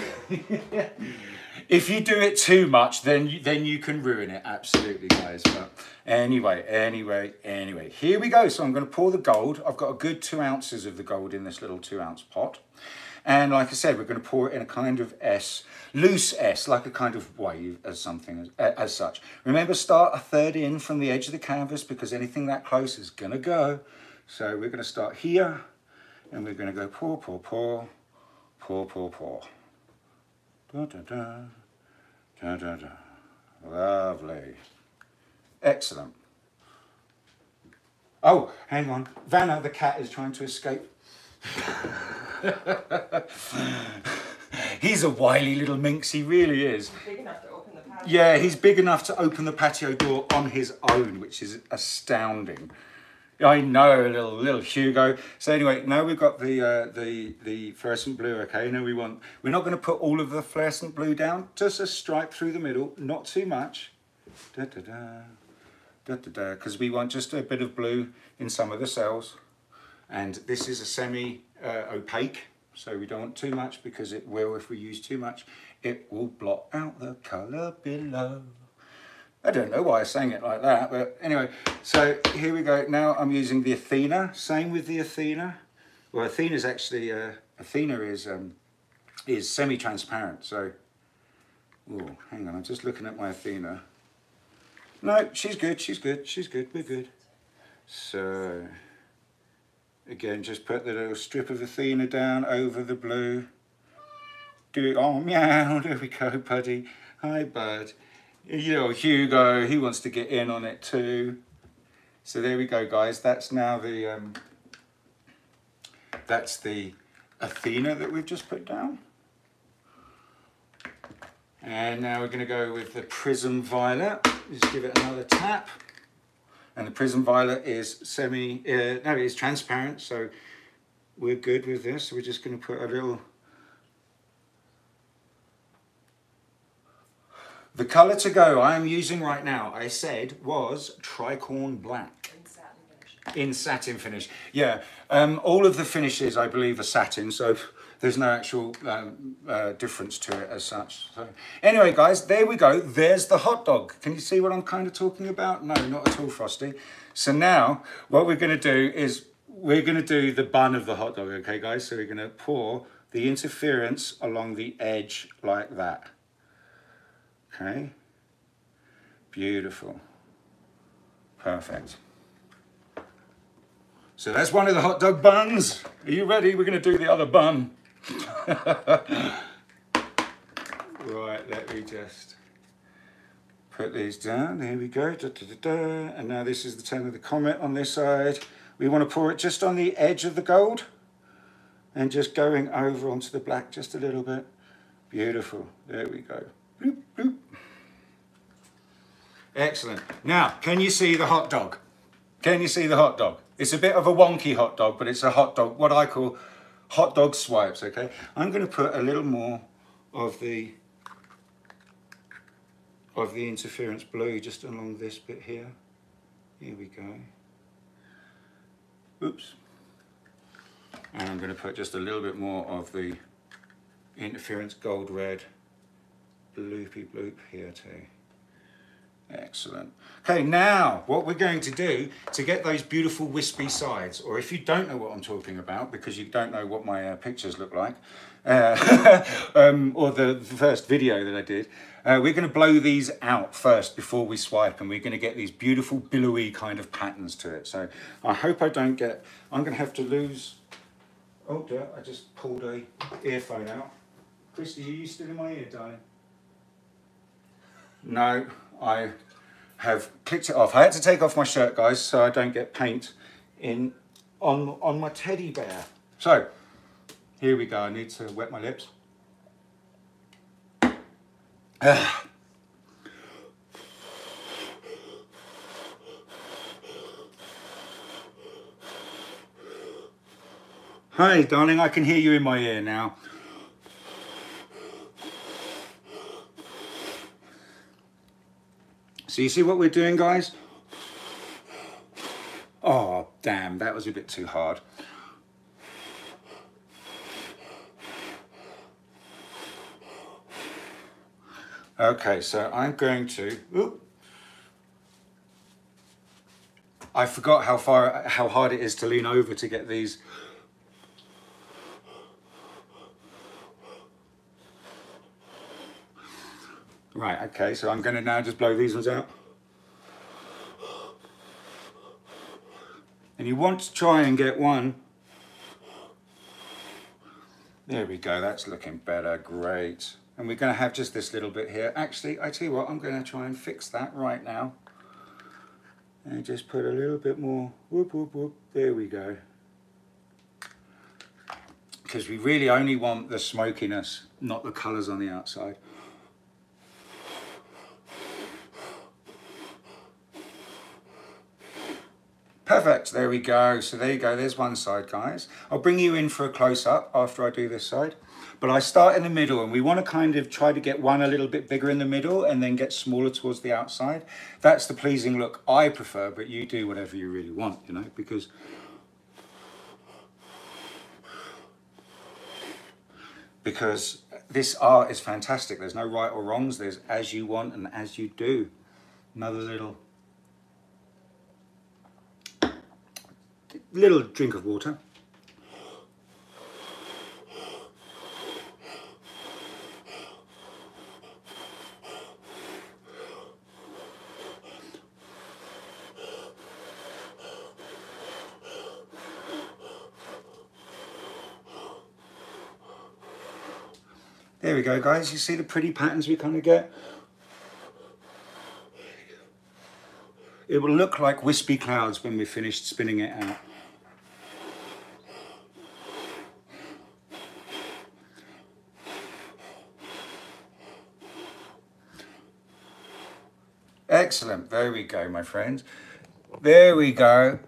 if you do it too much, then you, then you can ruin it. Absolutely, guys. But anyway, anyway, anyway, here we go. So I'm going to pour the gold. I've got a good two ounces of the gold in this little two ounce pot. And like I said, we're going to pour it in a kind of S, loose S, like a kind of wave as something as, as such. Remember, start a third in from the edge of the canvas because anything that close is going to go. So we're going to start here and we're going to go pour, pour, pour, pour, pour, pour. Da, da, da. Da, da, da. Lovely. Excellent. Oh, hang on. Vanna, the cat, is trying to escape. he's a wily little minx, he really is. Big enough to open the patio. Yeah, he's big enough to open the patio door on his own, which is astounding. I know, little little Hugo. So anyway, now we've got the uh, the the fluorescent blue. Okay, now we want. We're not going to put all of the fluorescent blue down. Just a stripe through the middle, not too much. Da da da. Because we want just a bit of blue in some of the cells, and this is a semi uh, opaque, so we don't want too much because it will. If we use too much, it will blot out the colour below. I don't know why I sang it like that, but anyway, so here we go. Now I'm using the Athena, same with the Athena. Well, Athena's actually, uh, Athena is um, is semi-transparent, so, oh, hang on, I'm just looking at my Athena. No, she's good, she's good, she's good, we're good. So, again, just put the little strip of Athena down over the blue. Do it, oh meow, there we go, buddy. Hi, bud you know, Hugo, he wants to get in on it too. So there we go, guys. That's now the, um, that's the Athena that we've just put down. And now we're going to go with the Prism Violet. Just give it another tap. And the Prism Violet is semi, uh, no, it's transparent, so we're good with this. We're just going to put a little The colour to go I am using right now, I said, was tricorn black. In satin finish. in satin finish. Yeah, um, all of the finishes I believe are satin, so there's no actual um, uh, difference to it as such. So anyway, guys, there we go. There's the hot dog. Can you see what I'm kind of talking about? No, not at all, Frosty. So now what we're going to do is we're going to do the bun of the hot dog, okay, guys? So we're going to pour the interference along the edge like that. Okay. Beautiful. Perfect. So that's one of the hot dog buns. Are you ready? We're going to do the other bun. right, let me just put these down. There we go. Da, da, da, and now this is the turn of the comet on this side. We want to pour it just on the edge of the gold and just going over onto the black just a little bit. Beautiful. There we go. Bloop, bloop. Excellent. Now, can you see the hot dog? Can you see the hot dog? It's a bit of a wonky hot dog, but it's a hot dog, what I call hot dog swipes, okay? I'm going to put a little more of the of the interference blue just along this bit here. Here we go. Oops. And I'm going to put just a little bit more of the interference gold red loopy bloop here too. Excellent. Okay, now what we're going to do to get those beautiful wispy sides, or if you don't know what I'm talking about because you don't know what my uh, pictures look like, uh, um, or the first video that I did, uh, we're going to blow these out first before we swipe and we're going to get these beautiful billowy kind of patterns to it. So I hope I don't get, I'm going to have to lose, oh dear, I just pulled a earphone out. Christy, are you still in my ear, darling? No, I have clicked it off. I had to take off my shirt, guys, so I don't get paint in on, on my teddy bear. So, here we go. I need to wet my lips. Hi, darling, I can hear you in my ear now. So you see what we're doing, guys? Oh, damn, that was a bit too hard. Okay, so I'm going to, I forgot how far, how hard it is to lean over to get these Right, okay, so I'm going to now just blow these ones out. And you want to try and get one. There we go, that's looking better, great. And we're going to have just this little bit here. Actually, I tell you what, I'm going to try and fix that right now. And just put a little bit more, whoop, whoop, whoop, there we go. Because we really only want the smokiness, not the colours on the outside. Perfect, there we go. So there you go, there's one side, guys. I'll bring you in for a close-up after I do this side. But I start in the middle and we want to kind of try to get one a little bit bigger in the middle and then get smaller towards the outside. That's the pleasing look I prefer, but you do whatever you really want, you know, because because this art is fantastic. There's no right or wrongs. There's as you want and as you do. Another little little drink of water. There we go guys, you see the pretty patterns we kind of get? It will look like wispy clouds when we're finished spinning it out. Excellent. There we go, my friends. There we go.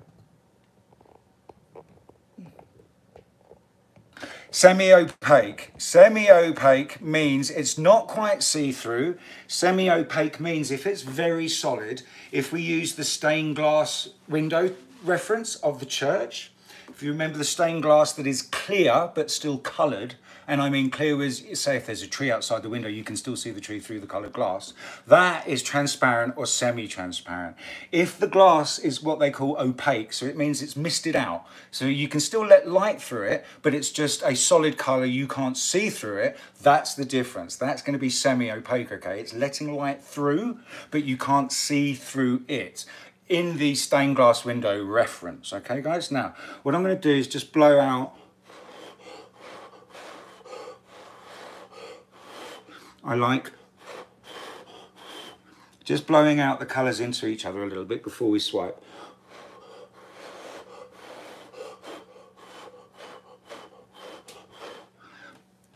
Semi-opaque. Semi-opaque means it's not quite see-through. Semi-opaque means if it's very solid, if we use the stained glass window reference of the church. If you remember the stained glass that is clear but still coloured, and I mean clear is, say if there's a tree outside the window, you can still see the tree through the coloured glass. That is transparent or semi-transparent. If the glass is what they call opaque, so it means it's misted out, so you can still let light through it, but it's just a solid colour, you can't see through it, that's the difference. That's going to be semi-opaque, okay? It's letting light through, but you can't see through it in the stained glass window reference. Okay, guys? Now, what I'm going to do is just blow out. I like just blowing out the colours into each other a little bit before we swipe.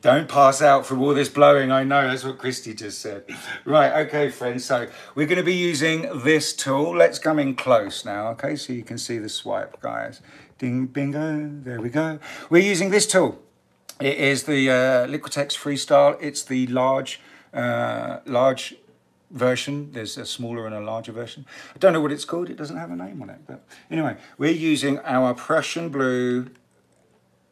Don't pass out from all this blowing. I know that's what Christy just said. Right, okay, friends. So we're going to be using this tool. Let's come in close now, okay? So you can see the swipe, guys. Ding, bingo. There we go. We're using this tool. It is the uh, Liquitex Freestyle. It's the large, uh, large version. There's a smaller and a larger version. I don't know what it's called. It doesn't have a name on it. But anyway, we're using our Prussian Blue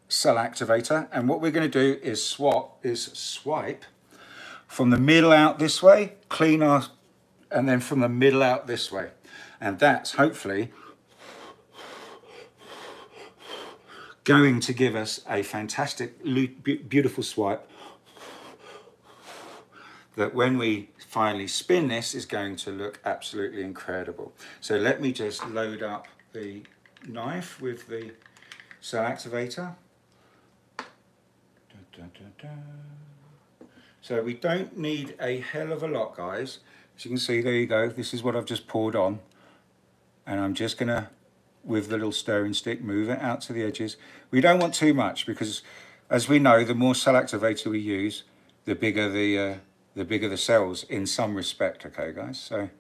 cell activator and what we're going to do is swap is swipe from the middle out this way clean our and then from the middle out this way and that's hopefully going to give us a fantastic beautiful swipe that when we finally spin this is going to look absolutely incredible so let me just load up the knife with the cell activator. So we don't need a hell of a lot, guys. As you can see, there you go. This is what I've just poured on. And I'm just to, with the little stirring stick, move it out to the edges. We don't want too much because, as we know, the more cell activator we use, the bigger the, uh, the bigger the cells in some respect, okay, guys? So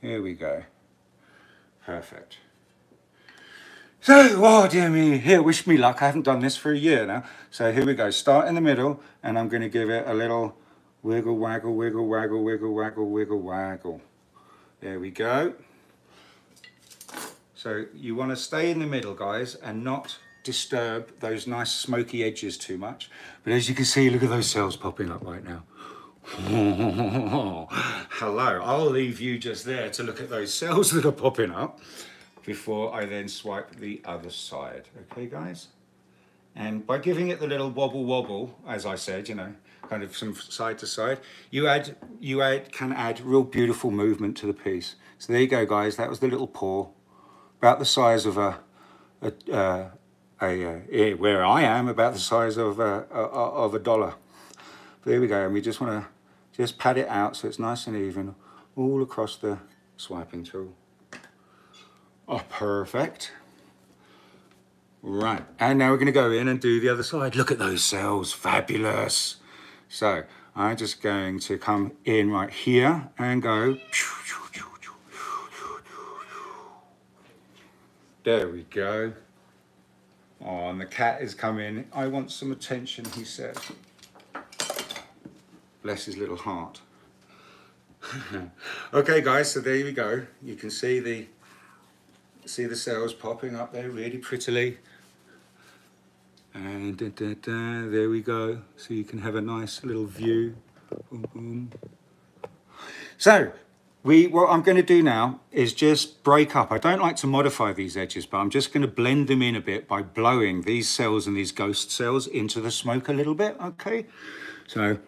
here we go. Perfect. So, oh dear me, here, wish me luck. I haven't done this for a year now. So here we go. Start in the middle, and I'm going to give it a little wiggle, waggle, wiggle, waggle, wiggle, waggle, wiggle, waggle. There we go. So you want to stay in the middle, guys, and not disturb those nice smoky edges too much. But as you can see, look at those cells popping up right now. Hello, I'll leave you just there to look at those cells that are popping up before I then swipe the other side. Okay, guys? And by giving it the little wobble wobble, as I said, you know, kind of some side to side, you add you add can add real beautiful movement to the piece. So there you go, guys. That was the little paw, about the size of a a, uh, a where I am, about the size of a, a of a dollar. There we go, and we just want to just pat it out so it's nice and even all across the swiping tool. Oh, perfect. Right, and now we're going to go in and do the other side. Look at those cells, fabulous. So I'm just going to come in right here and go. There we go. Oh, and the cat is coming. I want some attention, he says. Bless his little heart. okay, guys, so there we go. You can see the see the cells popping up there really prettily. And da, da, da, there we go. So you can have a nice little view. Boom, boom. So we, what I'm going to do now is just break up. I don't like to modify these edges, but I'm just going to blend them in a bit by blowing these cells and these ghost cells into the smoke a little bit, okay? So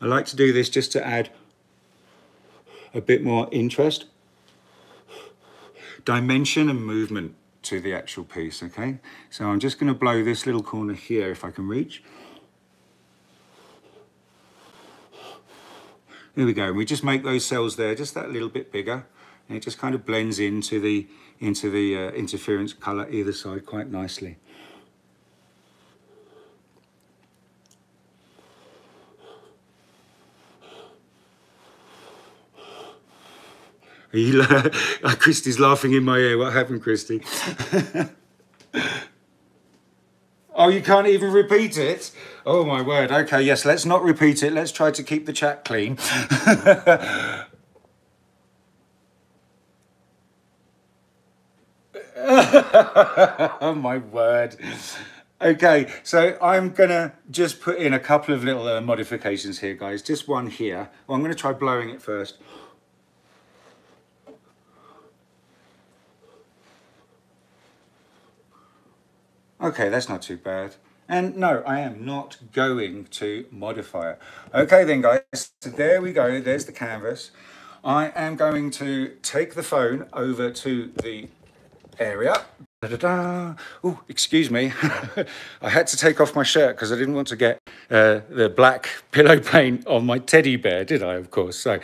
I like to do this just to add a bit more interest, dimension and movement to the actual piece, okay? So I'm just gonna blow this little corner here if I can reach. There we go, and we just make those cells there just that little bit bigger and it just kind of blends into the, into the uh, interference color either side quite nicely. He, Christy's laughing in my ear. What happened, Christy? oh, Oh, you can't even repeat it? Oh my word. Okay, yes, let's not repeat it. Let's try to keep the chat clean. oh my word. Okay, so I'm gonna just put in a couple of little uh, modifications here, guys. Just one here. Well, I'm gonna try blowing it first. Okay, that's not too bad. And no, I am not going to modify it. Okay then guys, so there we go, there's the canvas. I am going to take the phone over to the area. Da -da -da. Oh, excuse me. I had to take off my shirt because I didn't want to get uh, the black pillow paint on my teddy bear, did I, of course? So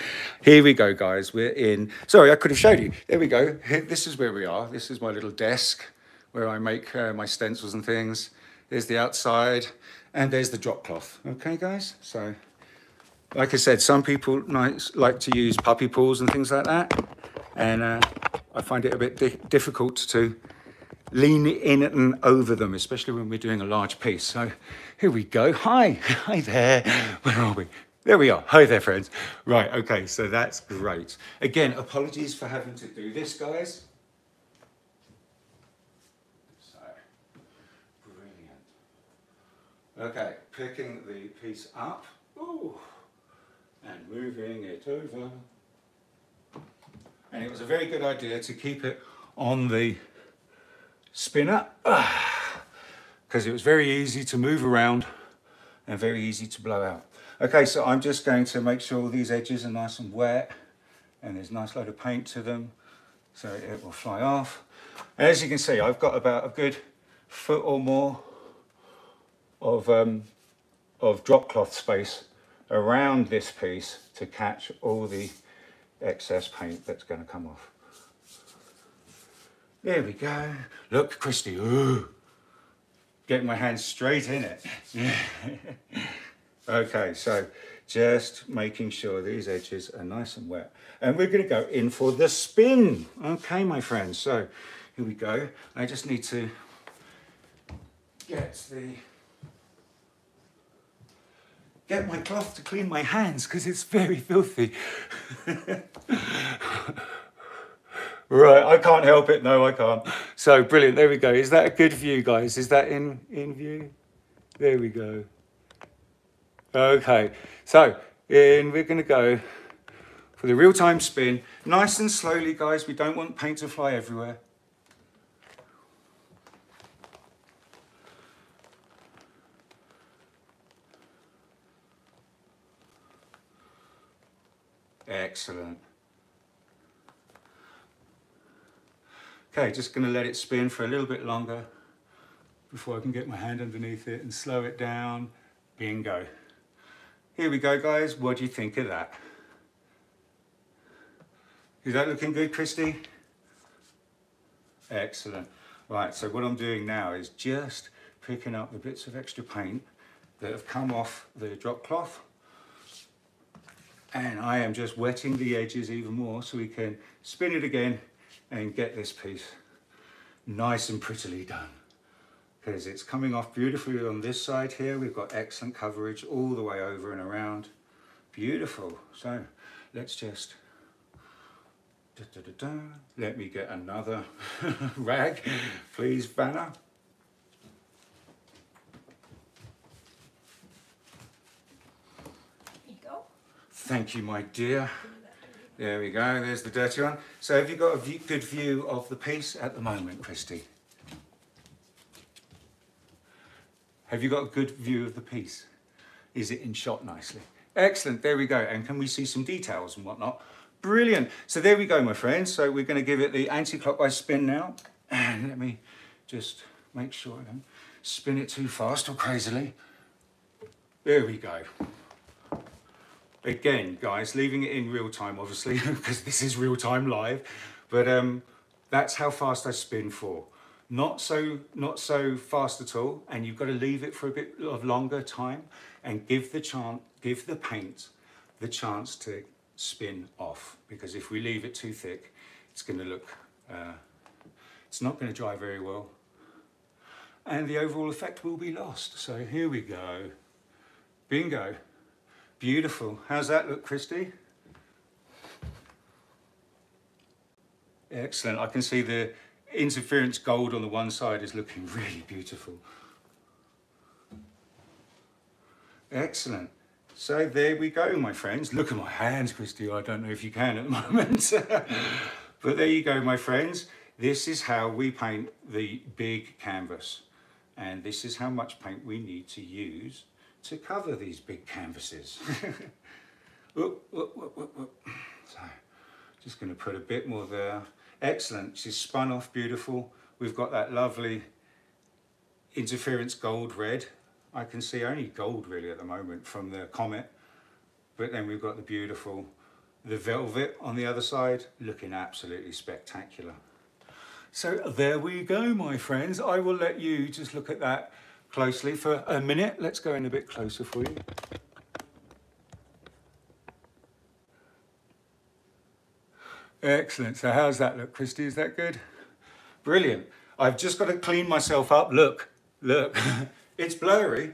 here we go, guys. We're in. Sorry, I could have showed you. There we go. This is where we are. This is my little desk where I make uh, my stencils and things. There's the outside and there's the drop cloth. Okay, guys? So, like I said, some people like to use puppy pools and things like that. And uh, I find it a bit di difficult to lean in and over them, especially when we're doing a large piece. So here we go. Hi, hi there. Where are we? There we are. Hi there, friends. Right, okay, so that's great. Again, apologies for having to do this, guys. So, brilliant. Okay, picking the piece up. Ooh, and moving it over. And it was a very good idea to keep it on the spinner because it was very easy to move around and very easy to blow out. Okay, so I'm just going to make sure these edges are nice and wet and there's a nice load of paint to them so it will fly off. As you can see, I've got about a good foot or more of, um, of drop cloth space around this piece to catch all the excess paint that's going to come off. There we go. Look, Christy. Ooh. Getting my hands straight in it. okay, so just making sure these edges are nice and wet. And we're going to go in for the spin. Okay, my friends. So here we go. I just need to get the get my cloth to clean my hands because it's very filthy. right, I can't help it. No, I can't. So brilliant. There we go. Is that a good view, guys? Is that in, in view? There we go. Okay, so in, we're going to go for the real-time spin. Nice and slowly, guys. We don't want paint to fly everywhere. Excellent. Okay, just going to let it spin for a little bit longer before I can get my hand underneath it and slow it down. Bingo. Here we go, guys. What do you think of that? Is that looking good, Christy? Excellent. Right, so what I'm doing now is just picking up the bits of extra paint that have come off the drop cloth and I am just wetting the edges even more so we can spin it again and get this piece nice and prettily done. Because it's coming off beautifully on this side here. We've got excellent coverage all the way over and around. Beautiful. So let's just da, da, da, let me get another rag. Please Vanna Thank you, my dear. There we go, there's the dirty one. So have you got a view, good view of the piece at the moment, Christy? Have you got a good view of the piece? Is it in shot nicely? Excellent, there we go. And can we see some details and whatnot? Brilliant. So there we go, my friends. So we're gonna give it the anti-clockwise spin now. And let me just make sure I don't spin it too fast or crazily. There we go again, guys, leaving it in real time, obviously, because this is real time live, but um, that's how fast I spin for. Not so, not so fast at all, and you've got to leave it for a bit of longer time and give the chance, give the paint the chance to spin off, because if we leave it too thick, it's going to look, uh, it's not going to dry very well. and the overall effect will be lost. So here we go. Bingo. Beautiful. How's that look, Christy? Excellent. I can see the interference gold on the one side is looking really beautiful. Excellent. So there we go, my friends. Look at my hands, Christy. I don't know if you can at the moment. but there you go, my friends. This is how we paint the big canvas. And this is how much paint we need to use to cover these big canvases. whoop, whoop, whoop, so, just going to put a bit more there. Excellent, she's spun off beautiful. We've got that lovely interference gold red. I can see only gold really at the moment from the Comet. But then we've got the beautiful, the velvet on the other side, looking absolutely spectacular. So there we go, my friends. I will let you just look at that closely for a minute. Let's go in a bit closer for you. Excellent. So how's that look, Christy? Is that good? Brilliant. I've just got to clean myself up. Look, look. it's blurry.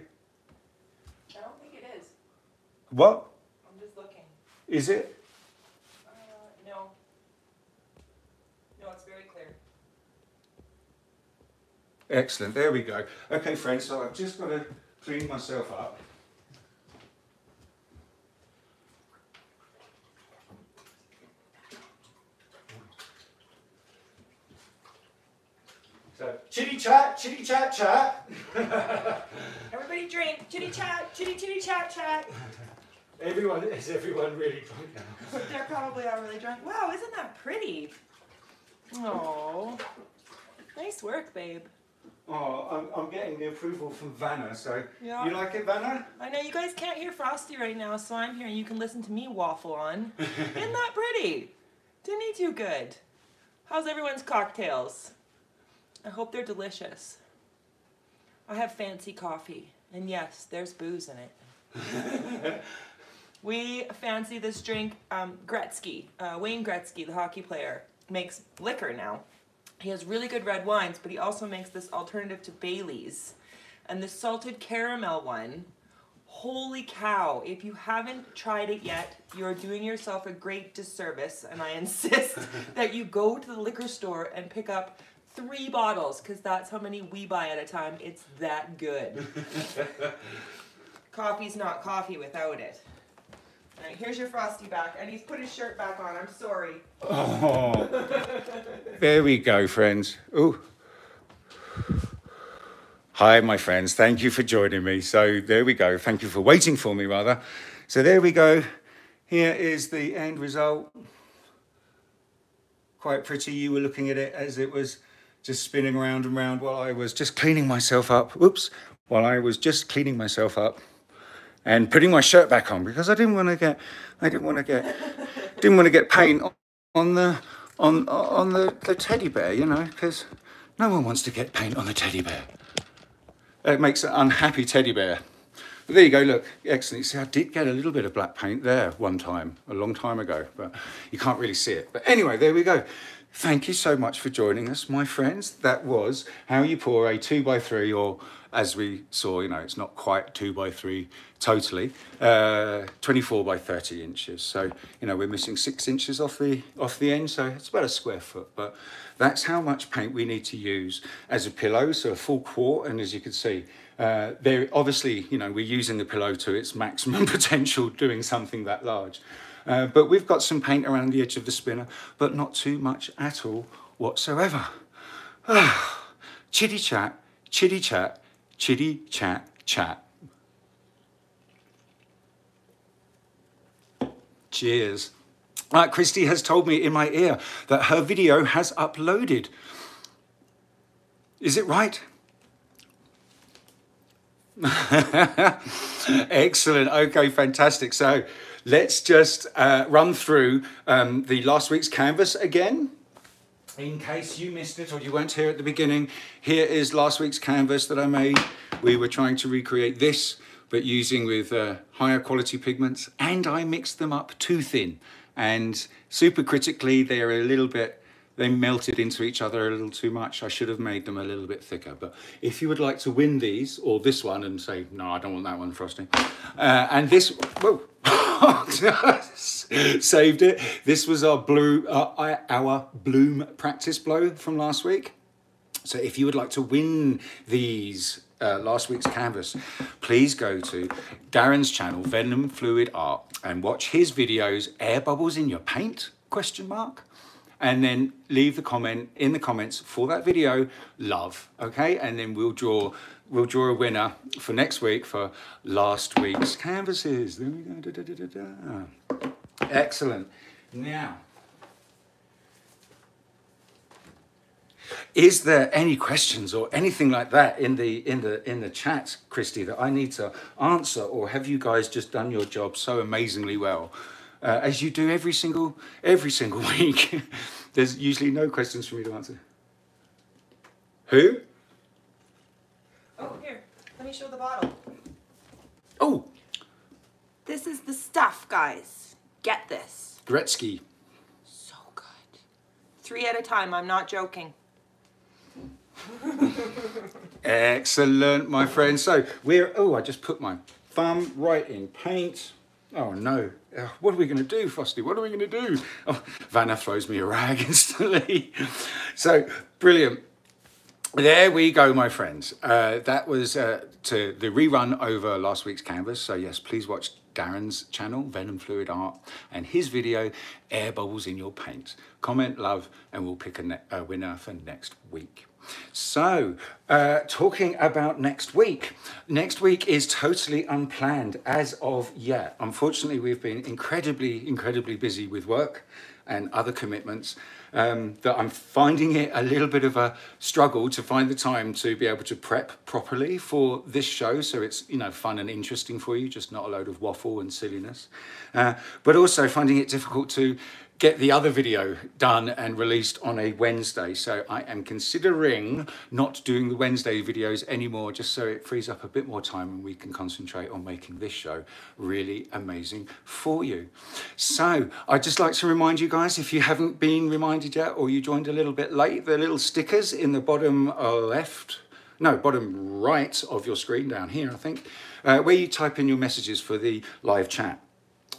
I don't think it is. What? I'm just looking. Is it? Uh, no. No, it's very clear. Excellent. There we go. Okay, friends. So I've just got to clean myself up. So, chitty chat, chitty chat chat. Everybody drink. Chitty chat. Chitty chitty chat chat. Everyone, is everyone really drunk now? They're probably all really drunk. Wow, isn't that pretty? Oh, nice work, babe. Oh, I'm, I'm getting the approval from Vanna, so Yeah. you like it, Vanna? I know you guys can't hear Frosty right now, so I'm here and you can listen to me waffle on. Isn't that pretty? Didn't he do good? How's everyone's cocktails? I hope they're delicious. I have fancy coffee, and yes, there's booze in it. we fancy this drink. Um, Gretzky, uh, Wayne Gretzky, the hockey player, makes liquor now. He has really good red wines, but he also makes this alternative to Bailey's. And the salted caramel one, holy cow, if you haven't tried it yet, you're doing yourself a great disservice. And I insist that you go to the liquor store and pick up three bottles, because that's how many we buy at a time. It's that good. Coffee's not coffee without it. All right, here's your Frosty back, and he's put his shirt back on. I'm sorry. Oh, there we go, friends. Ooh. Hi, my friends. Thank you for joining me. So there we go. Thank you for waiting for me, rather. So there we go. Here is the end result. Quite pretty. You were looking at it as it was just spinning around and round while I was just cleaning myself up. Whoops. While I was just cleaning myself up and putting my shirt back on because I didn't want to get, I didn't want to get, didn't want to get paint on- the, on on the, the teddy bear, you know, because no one wants to get paint on the teddy bear. It makes an unhappy teddy bear. But there you go, look, excellent. You See, I did get a little bit of black paint there one time, a long time ago, but you can't really see it. But anyway, there we go. Thank you so much for joining us, my friends. That was how you pour a two by three, or as we saw, you know, it's not quite two by three totally, uh, 24 by 30 inches. So, you know, we're missing six inches off the off the end, so it's about a square foot. But that's how much paint we need to use as a pillow, so a full quart. And as you can see, uh, there obviously, you know, we're using the pillow to its maximum potential, doing something that large. Uh, but we've got some paint around the edge of the spinner, but not too much at all whatsoever. chitty chat, chitty chat, chitty chat, chat. Cheers. Uh, Christy has told me in my ear that her video has uploaded. Is it right? Excellent. Okay, fantastic. So let's just uh, run through um, the last week's canvas again. In case you missed it or you weren't here at the beginning, here is last week's canvas that I made. We were trying to recreate this, but using with uh, higher quality pigments, and I mixed them up too thin. And super critically, they're a little bit they melted into each other a little too much. I should have made them a little bit thicker. But if you would like to win these, or this one, and say, no, I don't want that one, frosting, Uh, and this, whoa, saved it. This was our blue, uh, our bloom practice blow from last week. So if you would like to win these uh, last week's canvas, please go to Darren's channel, Venom Fluid Art, and watch his videos, Air Bubbles in Your Paint, question mark. And then leave the comment in the comments for that video, love, okay? And then we'll draw we'll draw a winner for next week for last week's canvases. There we go. Da, da, da, Excellent. Now, Is there any questions or anything like that in the in the in the chat, Christy, that I need to answer, or have you guys just done your job so amazingly well, uh, as you do every single every single week? There's usually no questions for me to answer. Who? Oh, here. Let me show the bottle. Oh. This is the stuff, guys. Get this. Gretzky. So good. Three at a time. I'm not joking. Excellent, my friend. So we're, oh, I just put my thumb right in paint. Oh no, uh, what are we going to do, Frosty? What are we going to do? Oh, Vanna throws me a rag instantly. so brilliant. There we go, my friends. Uh, that was uh, to the rerun over last week's canvas. So yes, please watch Darren's channel, Venom Fluid Art, and his video, Air Bubbles in Your Paint. Comment, love, and we'll pick a, a winner for next week. So, uh, talking about next week. Next week is totally unplanned as of yet. Unfortunately, we've been incredibly, incredibly busy with work and other commitments um, that I'm finding it a little bit of a struggle to find the time to be able to prep properly for this show so it's you know fun and interesting for you just not a load of waffle and silliness uh, but also finding it difficult to get the other video done and released on a Wednesday. So I am considering not doing the Wednesday videos anymore, just so it frees up a bit more time and we can concentrate on making this show really amazing for you. So I'd just like to remind you guys, if you haven't been reminded yet or you joined a little bit late, the little stickers in the bottom left no, bottom right of your screen down here, I think, uh, where you type in your messages for the live chat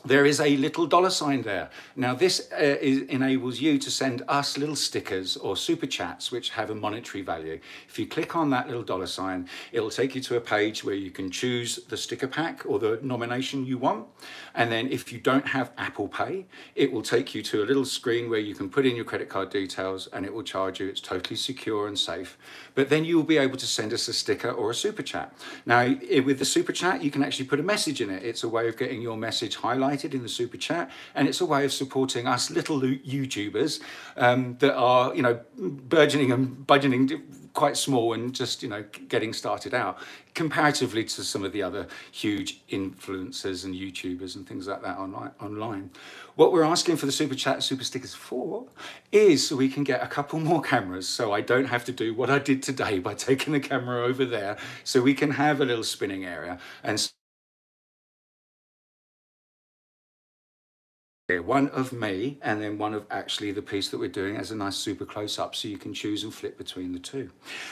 there is a little dollar sign there. Now this uh, is, enables you to send us little stickers or super chats which have a monetary value. If you click on that little dollar sign, it'll take you to a page where you can choose the sticker pack or the nomination you want. And then if you don't have Apple Pay, it will take you to a little screen where you can put in your credit card details and it will charge you. It's totally secure and safe. But then you will be able to send us a sticker or a super chat. Now with the super chat, you can actually put a message in it. It's a way of getting your message highlighted highlighted in the super chat, and it's a way of supporting us little YouTubers um, that are, you know, burgeoning and budgeting quite small and just, you know, getting started out comparatively to some of the other huge influencers and YouTubers and things like that online. online. What we're asking for the super chat super stickers for is so we can get a couple more cameras so I don't have to do what I did today by taking the camera over there so we can have a little spinning area and one of me and then one of actually the piece that we're doing as a nice super close up so you can choose and flip between the two.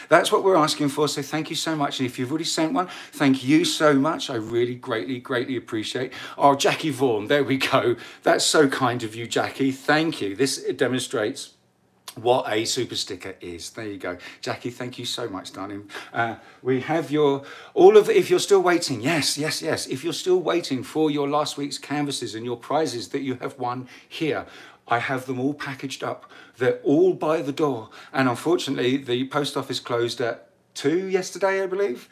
That's what we're asking for, so thank you so much. And if you've already sent one, thank you so much. I really greatly, greatly appreciate. Oh, Jackie Vaughan, there we go. That's so kind of you, Jackie. Thank you. This demonstrates what a super sticker is. There you go. Jackie, thank you so much, darling. Uh, we have your, all of, if you're still waiting, yes, yes, yes. If you're still waiting for your last week's canvases and your prizes that you have won here, I have them all packaged up. They're all by the door. And unfortunately, the post office closed at two yesterday, I believe.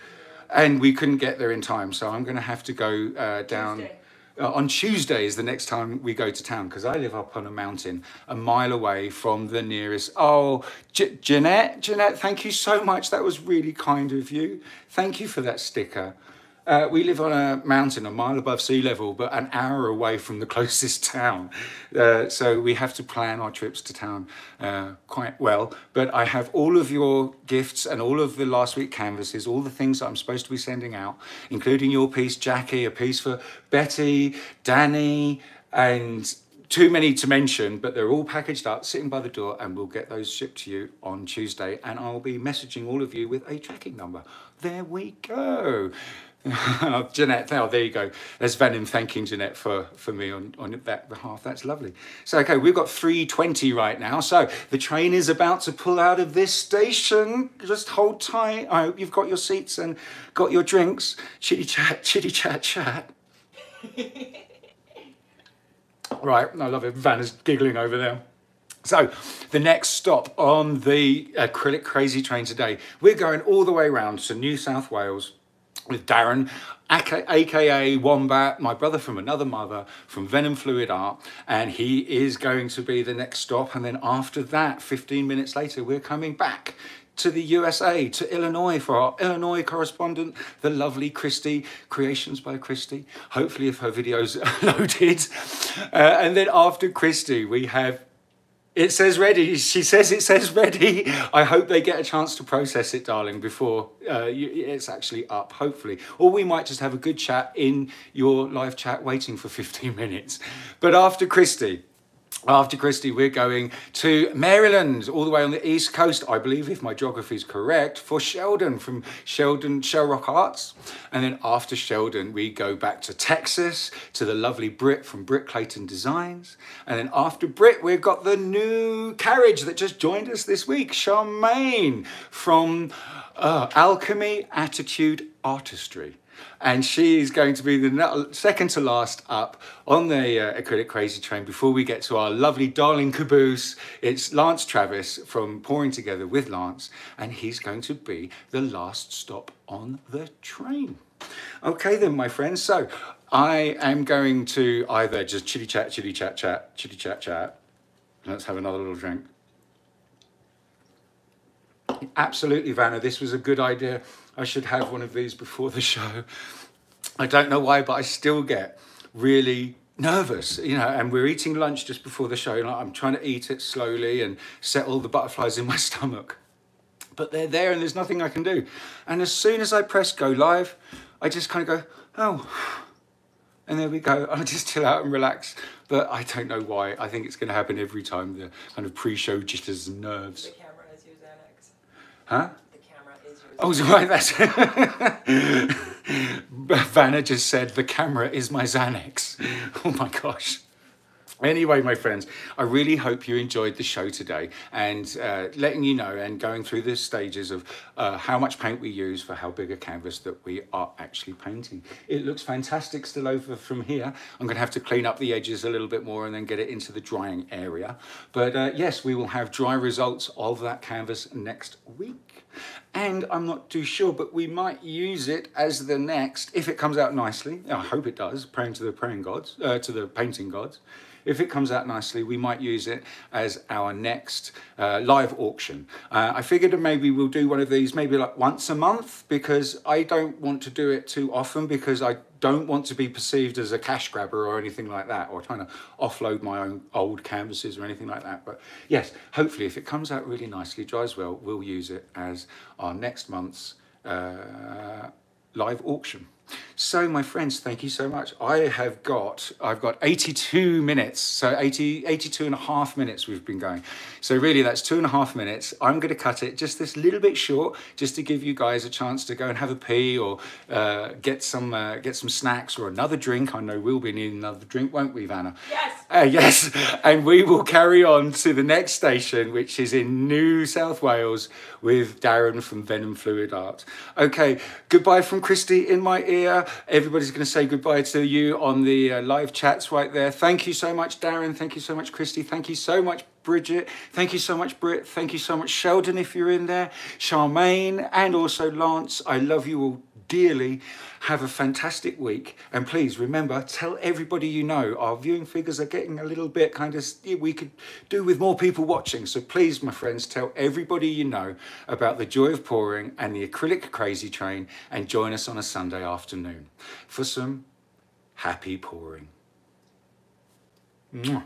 And we couldn't get there in time. So I'm going to have to go uh, down. Tuesday uh, on Tuesday is the next time we go to town because I live up on a mountain a mile away from the nearest. Oh, J- Jeanette, Jeanette, thank you so much. That was really kind of you. Thank you for that sticker. Uh, we live on a mountain a mile above sea level, but an hour away from the closest town. Uh, so we have to plan our trips to town uh, quite well. But I have all of your gifts and all of the last week canvases, all the things that I'm supposed to be sending out, including your piece, Jackie, a piece for Betty, Danny, and too many to mention, but they're all packaged up, sitting by the door, and we'll get those shipped to you on Tuesday. And I'll be messaging all of you with a tracking number. There we go. Jeanette, oh, there you go. There's Venom thanking Jeanette for, for me on, on that behalf. That's lovely. So, okay, we've got 320 right now. So the train is about to pull out of this station. Just hold tight. I hope you've got your seats and got your drinks. Chitty chat, chitty chat, chat. right, I love it. Vanna's giggling over there. So, the next stop on the acrylic crazy train today, we're going all the way around to New South Wales with Darren, aka Wombat, my brother from another mother from Venom Fluid Art, and he is going to be the next stop. And then after that, 15 minutes later, we're coming back to the USA, to Illinois for our Illinois correspondent, the lovely Christy, Creations by Christy. Hopefully, if her videos loaded. Uh, and then after Christy, we have it says ready. She says it says ready. I hope they get a chance to process it, darling, before uh, you, it's actually up, hopefully. Or we might just have a good chat in your live chat waiting for 15 minutes. But after Christy, after Christy, we're going to Maryland, all the way on the east coast, I believe, if my geography is correct, for Sheldon from Sheldon Shellrock Arts. And then after Sheldon, we go back to Texas to the lovely Brit from Brit Clayton Designs. And then after Brit, we've got the new carriage that just joined us this week, Charmaine from uh, Alchemy Attitude Artistry and she is going to be the second to last up on the uh, acrylic crazy train before we get to our lovely darling caboose. It's lance travis from pouring together with lance and he's going to be the last stop on the train. Okay then my friends. So i am going to either just chitty chat chitty chat chat chitty chat chat. Let's have another little drink. Absolutely vanna this was a good idea I should have one of these before the show. I don't know why, but I still get really nervous, you know, and we're eating lunch just before the show. And I'm trying to eat it slowly and settle the butterflies in my stomach. But they're there and there's nothing I can do. And as soon as I press go live, I just kind of go, oh, and there we go. I just chill out and relax. But I don't know why. I think it's going to happen every time, the kind of pre-show jitters and nerves. The camera is your Xanax. Huh? Oh, right, that's Vanna just said the camera is my Xanax. Oh my gosh. Anyway, my friends, I really hope you enjoyed the show today and uh, letting you know and going through the stages of uh, how much paint we use for how big a canvas that we are actually painting. It looks fantastic still over from here. I'm going to have to clean up the edges a little bit more and then get it into the drying area. But uh, yes, we will have dry results of that canvas next week. And I'm not too sure, but we might use it as the next, if it comes out nicely. I hope it does, praying to the praying gods, uh, to the painting gods. If it comes out nicely, we might use it as our next uh, live auction. Uh, I figured maybe we'll do one of these maybe like once a month because I don't want to do it too often because I don't want to be perceived as a cash grabber or anything like that or trying to offload my own old canvases or anything like that. But yes, hopefully if it comes out really nicely, dries well, we'll use it as our next month's uh, live auction. So my friends, thank you so much. I have got, I've got 82 minutes. So 80, 82 and a half minutes we've been going. So really that's two and a half minutes. I'm gonna cut it just this little bit short, just to give you guys a chance to go and have a pee or uh, get some uh, get some snacks or another drink. I know we'll be needing another drink, won't we, Vanna? Yes. Uh, yes, and we will carry on to the next station, which is in New South Wales with Darren from Venom Fluid Art. Okay, goodbye from Christy in my ear. Everybody's going to say goodbye to you on the uh, live chats right there. Thank you so much, Darren. Thank you so much, Christy. Thank you so much, Bridget. Thank you so much, Britt. Thank you so much, Sheldon, if you're in there. Charmaine, and also Lance. I love you all dearly. Have a fantastic week. And please remember, tell everybody you know. Our viewing figures are getting a little bit kind of, we could do with more people watching. So please, my friends, tell everybody you know about the joy of pouring and the acrylic crazy train and join us on a Sunday afternoon for some happy pouring. Mwah.